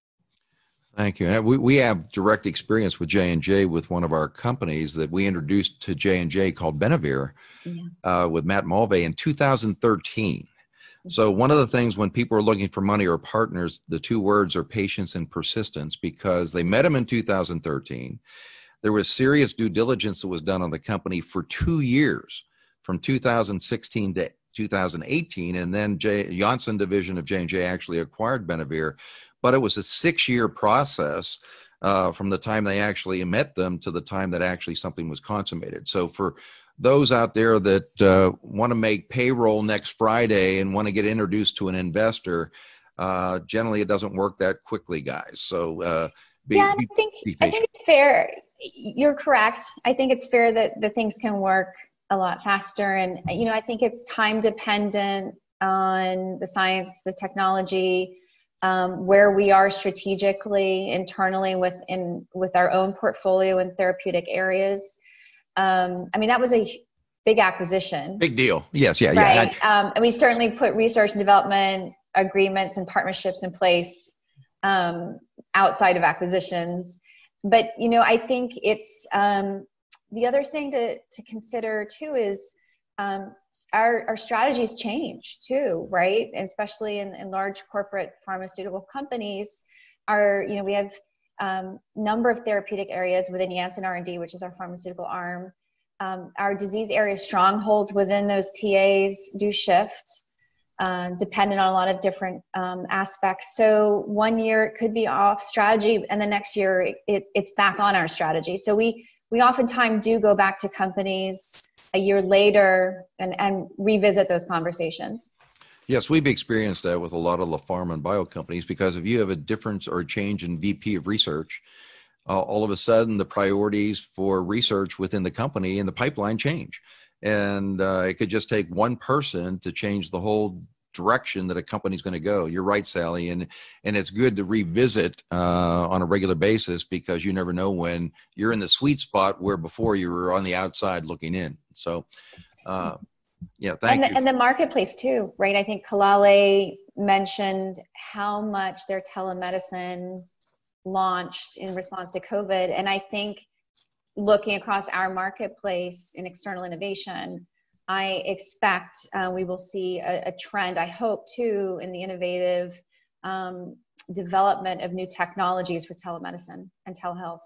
Thank you. And we, we have direct experience with J and J with one of our companies that we introduced to J and J called BeneVir Yeah. uh, with Matt Mulvey in 2013. So one of the things when people are looking for money or partners, the two words are patience and persistence because they met him in 2013. There was serious due diligence that was done on the company for two years, from 2016 to 2018, and then J, Janssen division of J and J actually acquired BeneVir, but it was a six-year process uh, from the time they actually met them to the time that actually something was consummated. So for those out there that uh, want to make payroll next Friday and want to get introduced to an investor, uh, generally it doesn't work that quickly, guys. So uh, be, yeah, and I think I think it's fair. You're correct. I think it's fair that the things can work a lot faster, and you know, I think it's time dependent on the science, the technology, um, where we are strategically internally within with our own portfolio and therapeutic areas. Um, I mean, that was a big acquisition. big deal. Yes, yeah, yeah. right. Um, and we certainly put research and development agreements and partnerships in place um, outside of acquisitions. But you know, I think it's um, the other thing to to consider too is um, our our strategies change too, right? Especially in, in large corporate pharmaceutical companies, are you know we have um, number of therapeutic areas within Janssen R&D, which is our pharmaceutical arm. Um, our disease area strongholds within those TAs do shift, uh, dependent on a lot of different um, aspects. So one year it could be off strategy, and the next year it, it, it's back on our strategy. So we we oftentimes do go back to companies a year later and, and revisit those conversations. Yes, we've experienced that with a lot of the pharma and bio companies because if you have a difference or change in VP of research, uh, all of a sudden the priorities for research within the company and the pipeline change. And uh, it could just take one person to change the whole direction that a company's going to go. You're right, Sally, and and it's good to revisit uh, on a regular basis because you never know when you're in the sweet spot where before you were on the outside looking in. So, uh, yeah, thank and the, you. and the marketplace too, right? I think Kolaleh mentioned how much their telemedicine launched in response to COVID. And I think looking across our marketplace in external innovation, I expect uh, we will see a, a, trend, I hope too, in the innovative um, development of new technologies for telemedicine and telehealth.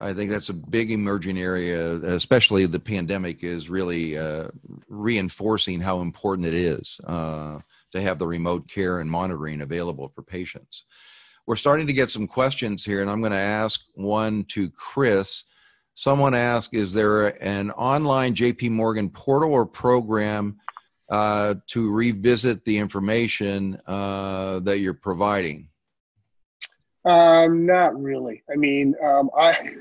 I think that's a big emerging area, especially the pandemic is really uh, reinforcing how important it is uh, to have the remote care and monitoring available for patients. We're starting to get some questions here, and I'm going to ask one to Chris. Someone asked, is there an online JP Morgan portal or program uh, to revisit the information uh, that you're providing? Um, not really. I mean, um, I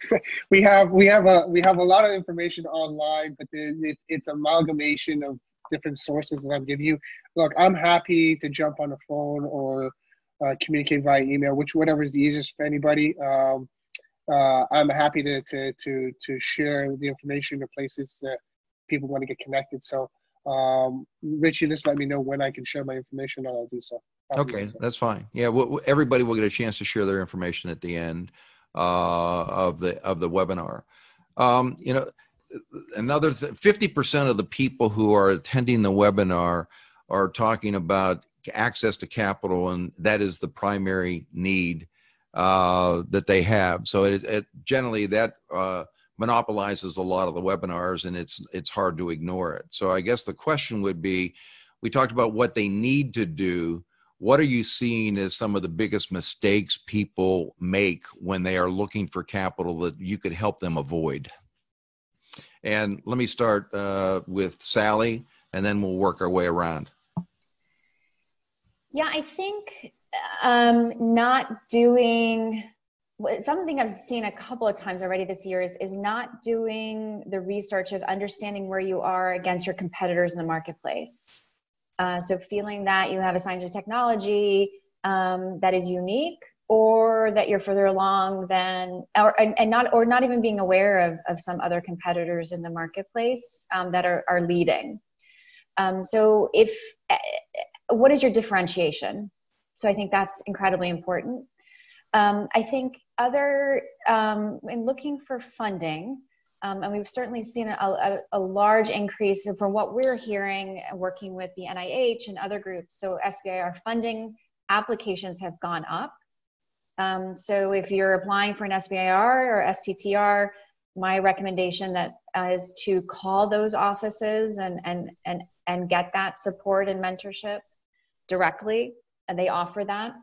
[laughs] we have we have a we have a lot of information online, but it, it's amalgamation of different sources that I'll give you. Look, I'm happy to jump on the phone or uh, communicate via email, which whatever is the easiest for anybody. Um, uh, I'm happy to, to to to share the information to places that people want to get connected. So, um, Richie, just let me know when I can share my information, and I'll do so. I'll Okay, do so. that's fine. Yeah, well, everybody will get a chance to share their information at the end uh, of the of the webinar. Um, you know, another fifty percent of the people who are attending the webinar are talking about access to capital, and that is the primary need uh, that they have. So it, it generally that uh, monopolizes a lot of the webinars, and it's it's hard to ignore it. So I guess the question would be, we talked about what they need to do what are you seeing as some of the biggest mistakes people make when they are looking for capital that you could help them avoid? And let me start uh, with Sally, and then we'll work our way around. Yeah, I think um, not doing something I've seen a couple of times already this year is, is not doing the research of understanding where you are against your competitors in the marketplace. Uh, so feeling that you have a science or technology um, that is unique or that you're further along than or and, and not or not even being aware of, of some other competitors in the marketplace um, that are, are leading um, so if uh, what is your differentiation so i think that's incredibly important Um, I think other, um, in looking for funding, um, and we've certainly seen a, a, a, large increase from what we're hearing working with the NIH and other groups. So SBIR funding applications have gone up. Um, so if you're applying for an SBIR or STTR, my recommendation that uh, is to call those offices and and and and get that support and mentorship directly they offer that.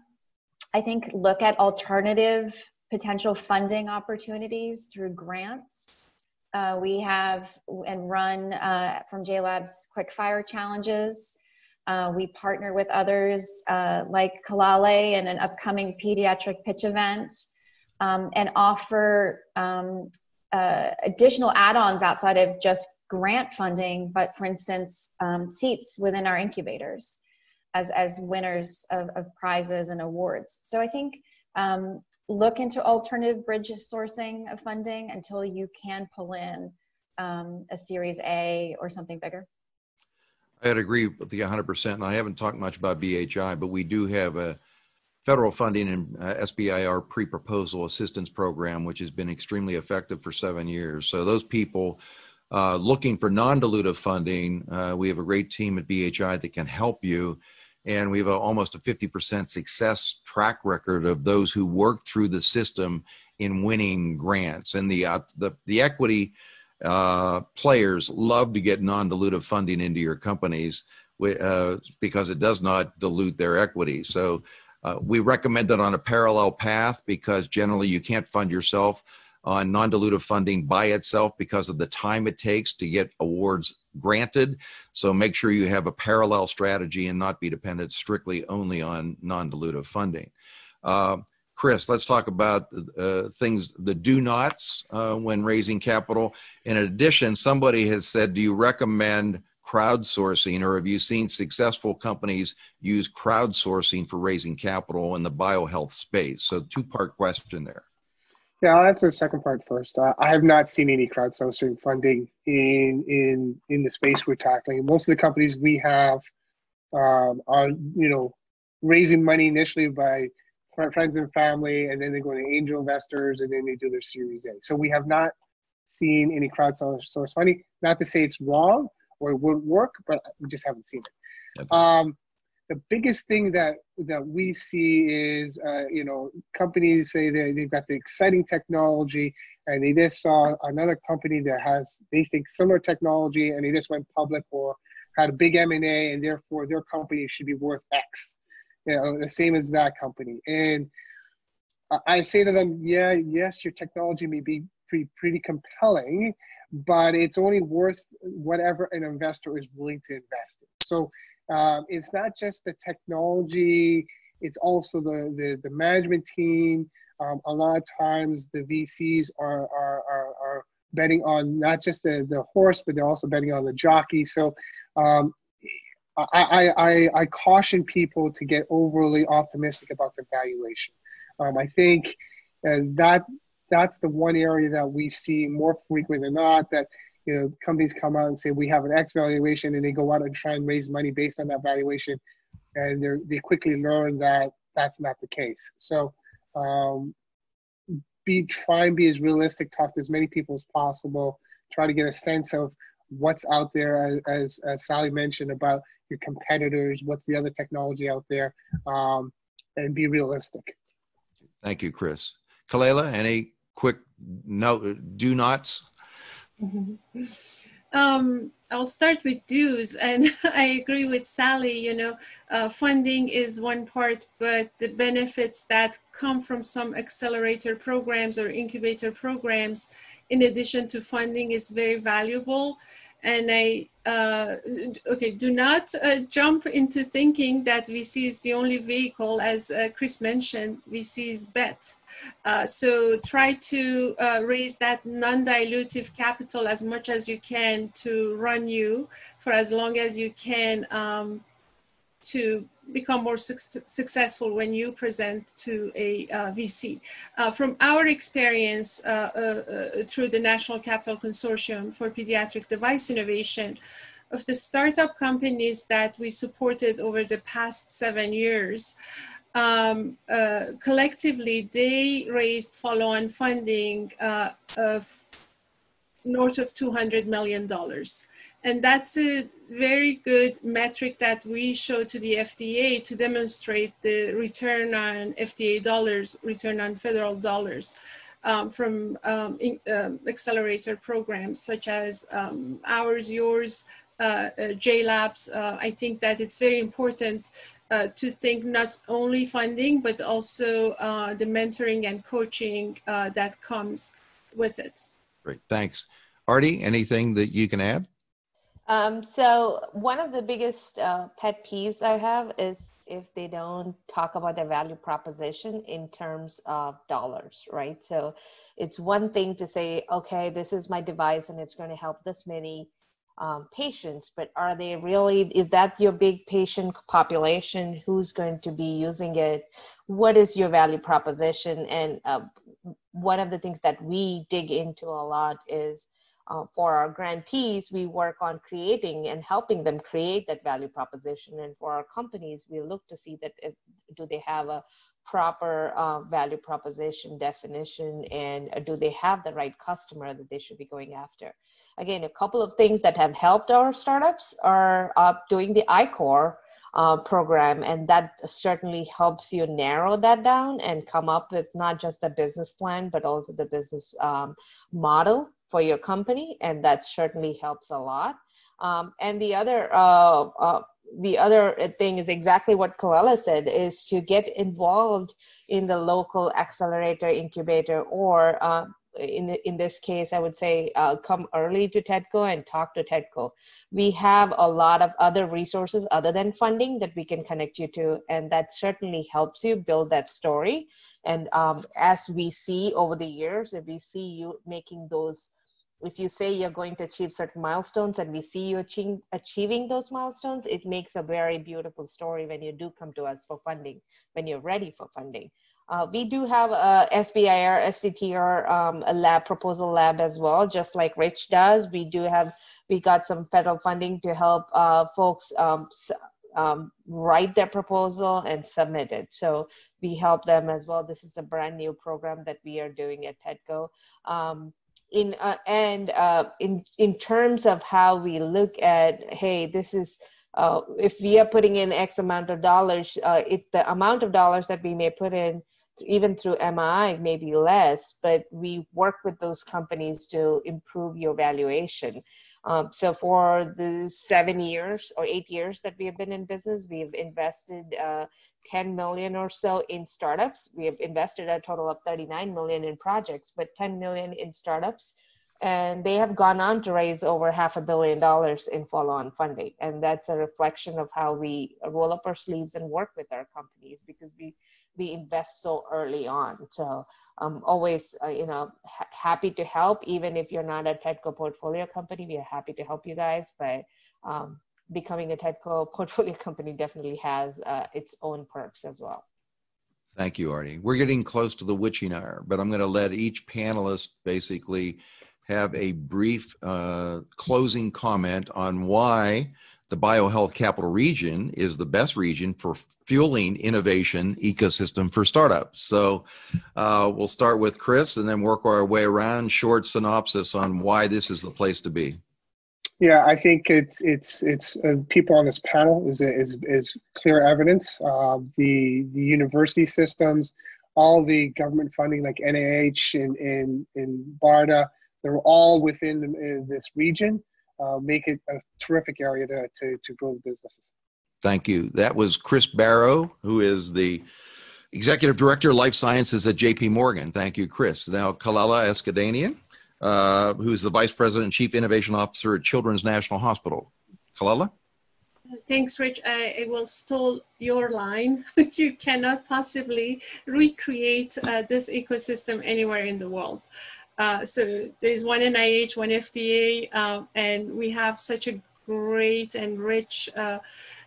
I think look at alternative potential funding opportunities through grants. Uh, we have and run uh, from JLabs quick fire challenges. Uh, we partner with others uh, like Kolaleh and an upcoming pediatric pitch event um, and offer um, uh, additional add-ons outside of just grant funding, but for instance, um, seats within our incubators as, as winners of, of prizes and awards. So I think um, look into alternative bridges sourcing of funding until you can pull in um, a Series A or something bigger. I'd agree with you 100%. And I haven't talked much about BHI, but we do have a federal funding and uh, SBIR pre-proposal assistance program, which has been extremely effective for seven years. So those people uh, looking for non-dilutive funding, uh, we have a great team at BHI that can help you. And we have a, almost a 50% success track record of those who work through the system in winning grants. And the, uh, the, the equity uh, players love to get non-dilutive funding into your companies uh, because it does not dilute their equity. So uh, we recommend that on a parallel path because generally you can't fund yourself on non-dilutive funding by itself because of the time it takes to get awards granted. So make sure you have a parallel strategy and not be dependent strictly only on non-dilutive funding. Uh, Chris, let's talk about uh, things, the do nots uh, when raising capital. In addition, somebody has said, do you recommend crowdsourcing, or have you seen successful companies use crowdsourcing for raising capital in the biohealth space? So, two part question there. Yeah, I'll answer the second part first. Uh, I have not seen any crowdsourcing funding in in in the space we're tackling. Most of the companies we have um, are, you know, raising money initially by friends and family, and then they go to angel investors, and then they do their Series A. So we have not seen any crowdsource funding. Not to say it's wrong, or it wouldn't work, but we just haven't seen it. Okay. Um, the biggest thing that that we see is, uh, you know, companies say that they've got the exciting technology, and they just saw another company that has they think similar technology, and they just went public or had a big M and A, and therefore their company should be worth X, you know, the same as that company. And I say to them, yeah, yes, your technology may be pretty pretty compelling, but it's only worth whatever an investor is willing to invest in. So um, it's not just the technology, it's also the, the, the management team. Um, a lot of times the VCs are, are, are, are, betting on not just the, the horse, but they're also betting on the jockey. So um, I, I, I, caution people to get overly optimistic about the valuation. Um, I think uh, that that's the one area that we see more frequent than not that you know companies come out and say we have an X valuation and they go out and try and raise money based on that valuation, and they they quickly learn that that's not the case. So um, be try and be as realistic, talk to as many people as possible, try to get a sense of what's out there as, as, as Sally mentioned about your competitors, what's the other technology out there, um, and be realistic. Thank you, Chris. Kolaleh, any quick no do nots? Mm-hmm. Um, I'll start with dues, and [laughs] I agree with Sally. You know, uh, funding is one part, but the benefits that come from some accelerator programs or incubator programs, in addition to funding, is very valuable and I, uh, okay, do not uh, jump into thinking that VC is the only vehicle, as uh, Chris mentioned, VC is bet. Uh, so try to uh, raise that non-dilutive capital as much as you can to run you for as long as you can um, to become more su successful when you present to a uh, VC. Uh, from our experience uh, uh, uh, through the National Capital Consortium for Pediatric Device Innovation, of the startup companies that we supported over the past seven years, um, uh, collectively, they raised follow-on funding of north of $200 million. And that's a very good metric that we show to the FDA to demonstrate the return on FDA dollars, return on federal dollars um, from um, in, uh, accelerator programs such as um, ours, yours, uh, uh, JLabs. Uh, I think that it's very important uh, to think not only funding, but also uh, the mentoring and coaching that comes with it. Great, thanks. Arti, anything that you can add? Um, so one of the biggest uh, pet peeves I have is if they don't talk about their value proposition in terms of dollars, right? So it's one thing to say, okay, this is my device and it's going to help this many um, patients, but are they really, is that your big patient population? Who's going to be using it? What is your value proposition? And uh, one of the things that we dig into a lot is uh, for our grantees, we work on creating and helping them create that value proposition. And for our companies, we look to see that if, do they have a proper uh, value proposition definition and uh, do they have the right customer that they should be going after. Again, a couple of things that have helped our startups are uh, doing the I-Corps uh, program, and that certainly helps you narrow that down and come up with not just the business plan, but also the business um, model for your company, and that certainly helps a lot. Um, and the other uh, uh, the other thing is exactly what Kolaleh said is to get involved in the local accelerator incubator or uh, in, in this case, I would say uh, come early to TEDCO and talk to TEDCO. We have a lot of other resources other than funding that we can connect you to, and that certainly helps you build that story. And um, as we see over the years, if we see you making those if you say you're going to achieve certain milestones and we see you achieve, achieving those milestones, it makes a very beautiful story when you do come to us for funding, when you're ready for funding. Uh, we do have a SBIR, STTR um, a lab proposal lab as well, just like Rich does. We do have, we got some federal funding to help uh, folks um, um, write their proposal and submit it. So we help them as well. This is a brand new program that we are doing at TEDCO. Um, in uh, and uh, in in terms of how we look at hey this is uh, if we are putting in x amount of dollars uh, the amount of dollars that we may put in even through mi may be less but we work with those companies to improve your valuation um, so for the seven years or eight years that we have been in business, we have invested uh, 10 million or so in startups. We have invested a total of 39 million in projects, but 10 million in startups. And they have gone on to raise over half a billion dollars in follow-on funding. And that's a reflection of how we roll up our sleeves and work with our companies because we we invest so early on. So I'm always, uh, you know, ha- happy to help. Even if you're not a TEDCO portfolio company, we are happy to help you guys. But um, becoming a TEDCO [laughs] portfolio company definitely has uh, its own perks as well. Thank you, Arti. We're getting close to the witching hour, but I'm going to let each panelist basically have a brief uh, closing comment on why the biohealth capital region is the best region for fueling innovation ecosystem for startups. So uh, we'll start with Chris and then work our way around. Short synopsis on why this is the place to be. Yeah, I think it's it's it's uh, people on this panel is is is clear evidence. Uh, the the university systems, all the government funding like NIH and in in BARDA, they're all within uh, this region uh, make it a terrific area to, to, to grow the businesses. Thank you. That was Chris Barrow, who is the Executive Director of Life Sciences at JP Morgan. Thank you, Chris. Now, Kolaleh Eskandanian, uh, who's the Vice President and Chief Innovation Officer at Children's National Hospital. Kolaleh? Thanks, Rich. I, I, will steal your line. [laughs] you cannot possibly recreate uh, this ecosystem anywhere in the world. Uh, so there's one NIH, one FDA, uh, and we have such a great and rich uh,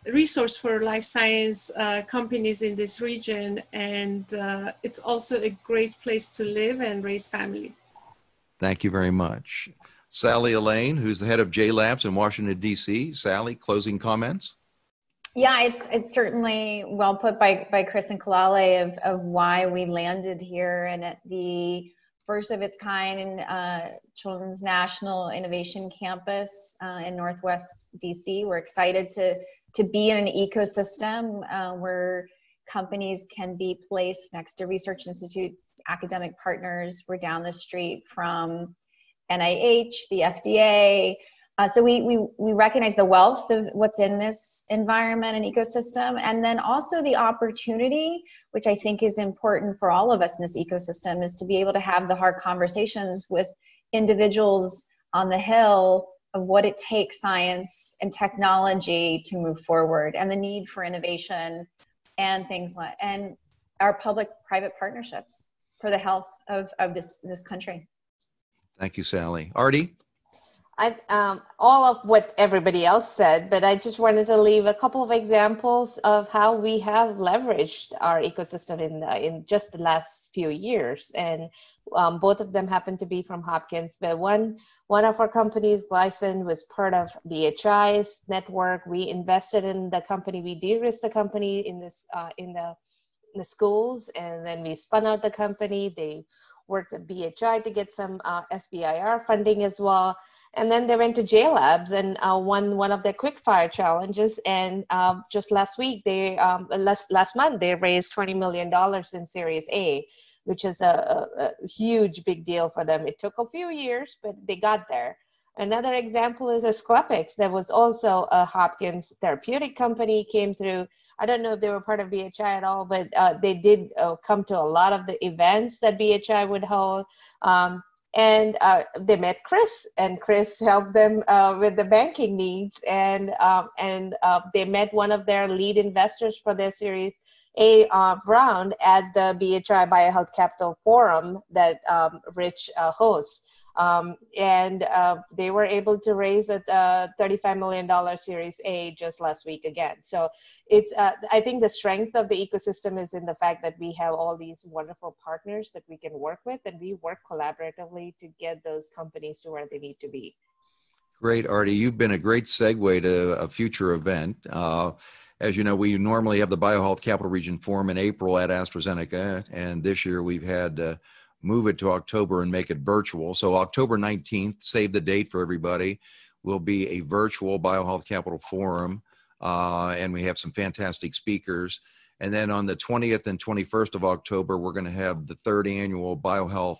resource for life science uh, companies in this region. And uh, it's also a great place to live and raise family. Thank you very much. Sally Allain, who's the head of JLabs in Washington, D.C. Sally, closing comments? Yeah, it's it's certainly well put by by Chris and Kolaleh of of why we landed here and at the first of its kind in uh, Children's National Innovation Campus uh, in Northwest DC. We're excited to to be in an ecosystem uh, where companies can be placed next to research institutes, academic partners. We're down the street from NIH, the FDA, uh, so we, we, we recognize the wealth of what's in this environment and ecosystem, and then also the opportunity, which I think is important for all of us in this ecosystem, is to be able to have the hard conversations with individuals on the Hill of what it takes science and technology to move forward, and the need for innovation, and things like and our public-private partnerships for the health of, of this this country. Thank you, Sally. Arti. I, um, all of what everybody else said, but I just wanted to leave a couple of examples of how we have leveraged our ecosystem in the, in just the last few years, and um, both of them happen to be from Hopkins. But one one of our companies, Glyscend, was part of BHI's network. We invested in the company, we de-risked the company in this uh, in the in the schools, and then we spun out the company. They worked with BHI to get some uh, SBIR funding as well and then they went to JLabs and uh, won one of their quickfire challenges. And um, just last week, they um, last last month they raised twenty million dollars in Series A, which is a, a, a, huge big deal for them. It took a few years, but they got there. Another example is Asclepix, that was also a Hopkins therapeutic company, came through. I don't know if they were part of BHI at all, but uh, they did uh, come to a lot of the events that BHI would hold. Um, and uh, they met Chris, and Chris helped them uh, with the banking needs, and um, and uh, they met one of their lead investors for their Series A uh, round at the BHI BioHealth Capital Forum that um, Rich uh, hosts. Um, and uh, they were able to raise a uh, $35 million Series A just last week again. So it's, uh, I think the strength of the ecosystem is in the fact that we have all these wonderful partners that we can work with, and we work collaboratively to get those companies to where they need to be. Great, Arti. You've been a great segue to a future event. Uh, as you know, we normally have the BioHealth Capital Region Forum in April at AstraZeneca, and this year we've had uh, move it to October and make it virtual. So October 19th, save the date for everybody, will be a virtual Biohealth Capital Forum. Uh, and we have some fantastic speakers. And then on the 20th and 21st of October, we're going to have the third annual Biohealth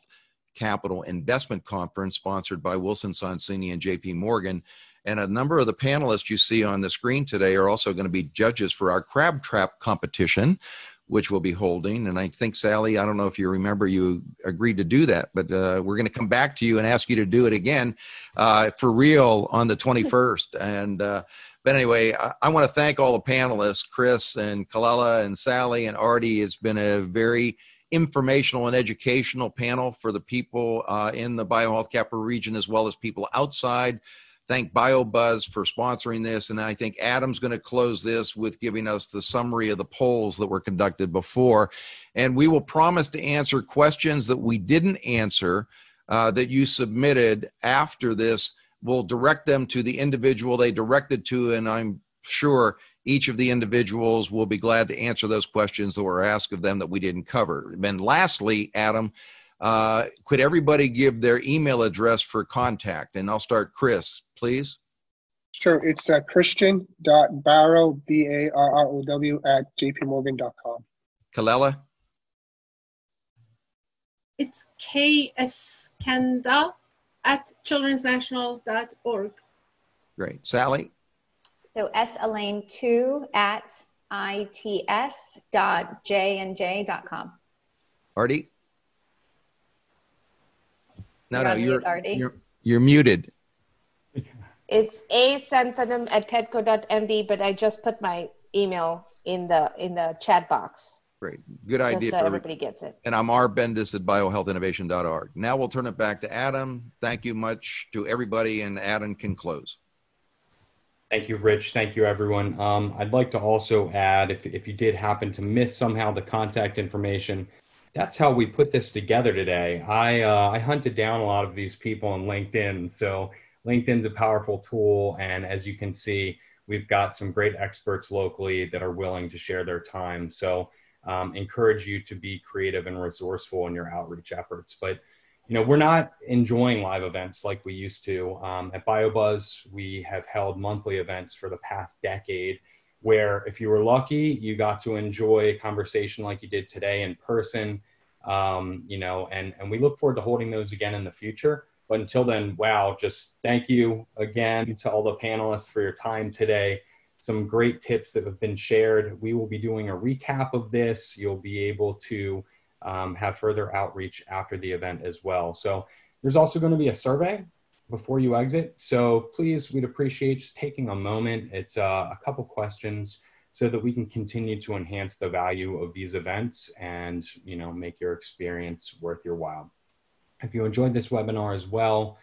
Capital Investment Conference sponsored by Wilson Sonsini and JP Morgan. And a number of the panelists you see on the screen today are also going to be judges for our crab trap competition, which we'll be holding. And I think, Sally, I don't know if you remember, you agreed to do that, but uh, we're going to come back to you and ask you to do it again uh, for real on the 21st. [laughs] and uh, but anyway, I, I want to thank all the panelists, Chris and Kolaleh and Sally and Arti. It's been a very informational and educational panel for the people uh, in the biohealth capital region as well as people outside thank BioBuzz for sponsoring this. And I think Adam's going to close this with giving us the summary of the polls that were conducted before. And we will promise to answer questions that we didn't answer uh, that you submitted after this. We'll direct them to the individual they directed to, and I'm sure each of the individuals will be glad to answer those questions that were asked of them that we didn't cover. And lastly, Adam, uh, could everybody give their email address for contact? And I'll start Chris, please. Sure. It's uh, christian.barrow, B-A-R-R-O-W, at jpmorgan.com. Kolaleh? It's kskanda at childrensnational.org. Great. Sally? So S Allain 2 at its.jnj.com. Arti? No, You're no, you're, mute, you're you're muted. It's a santhanam at tedco.md, but I just put my email in the in the chat box. Great, good Just idea. so for everybody gets it. And I'm R. Bendis at biohealthinnovation.org. Now we'll turn it back to Adam. Thank you much to everybody, and Adam can close. Thank you, Rich. Thank you, everyone. Um, I'd like to also add, if, if you did happen to miss somehow the contact information, that's how we put this together today. I, uh, I hunted down a lot of these people on LinkedIn. So LinkedIn's a powerful tool. And as you can see, we've got some great experts locally that are willing to share their time. So um, encourage you to be creative and resourceful in your outreach efforts. But you know, we're not enjoying live events like we used to. Um, at BioBuzz, we have held monthly events for the past decade where if you were lucky, you got to enjoy a conversation like you did today in person. Um, you know, and, and we look forward to holding those again in the future. But until then, wow, just thank you again to all the panelists for your time today. Some great tips that have been shared. We will be doing a recap of this. You'll be able to um, have further outreach after the event as well. So there's also going to be a survey before you exit. So please, we'd appreciate just taking a moment. It's uh, a couple questions so that we can continue to enhance the value of these events and you know make your experience worth your while. If you enjoyed this webinar as well,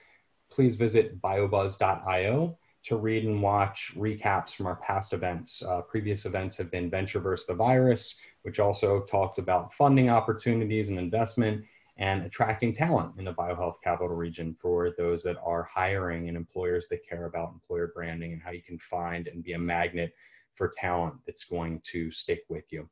please visit biobuzz.io to read and watch recaps from our past events. Uh, previous events have been Venture versus the Virus, which also talked about funding opportunities and investment and attracting talent in the biohealth capital region for those that are hiring and employers that care about employer branding and how you can find and be a magnet for talent that's going to stick with you.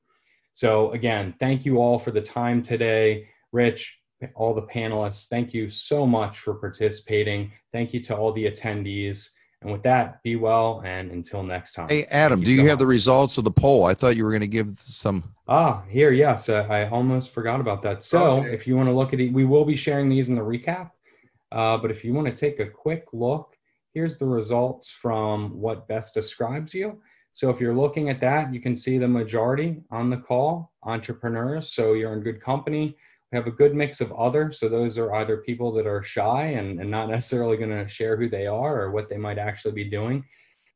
So again, thank you all for the time today. Rich, all the panelists, thank you so much for participating. Thank you to all the attendees. And with that, be well and until next time. Hey, Adam, do you, so have much. the results of the poll? I thought you were going to give some. Ah, here, yes. Uh, I almost forgot about that. So okay. if you want to look at it, we will be sharing these in the recap. Uh, but if you want to take a quick look, here's the results from what best describes you. So if you're looking at that, you can see the majority on the call, entrepreneurs. So you're in good company. We have a good mix of other. So those are either people that are shy and, and not necessarily going to share who they are or what they might actually be doing.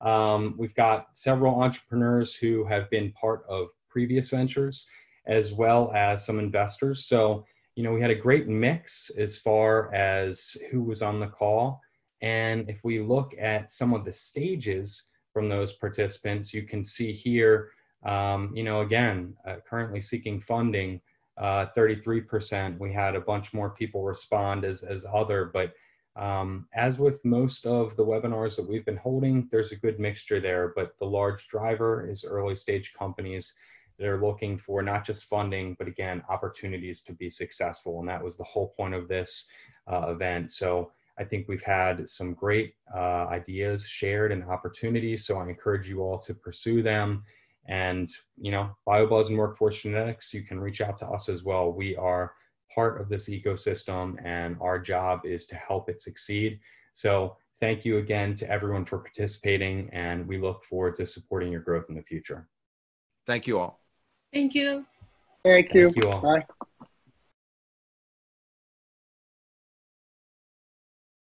Um, we've got several entrepreneurs who have been part of previous ventures, as well as some investors. So, you know, we had a great mix as far as who was on the call. And if we look at some of the stages from those participants, you can see here, um, you know, again, uh, currently seeking funding uh, 33%. We had a bunch more people respond as, as other, but um, as with most of the webinars that we've been holding, there's a good mixture there, but the large driver is early stage companies that are looking for not just funding, but again, opportunities to be successful. And that was the whole point of this uh, event. So I think we've had some great uh, ideas shared and opportunities. So I encourage you all to pursue them and, you know, BioBuzz and Workforce Genetics, you can reach out to us as well. We are part of this ecosystem and our job is to help it succeed. So thank you again to everyone for participating and we look forward to supporting your growth in the future. Thank you all. Thank you. Thank you. Thank you all. Bye.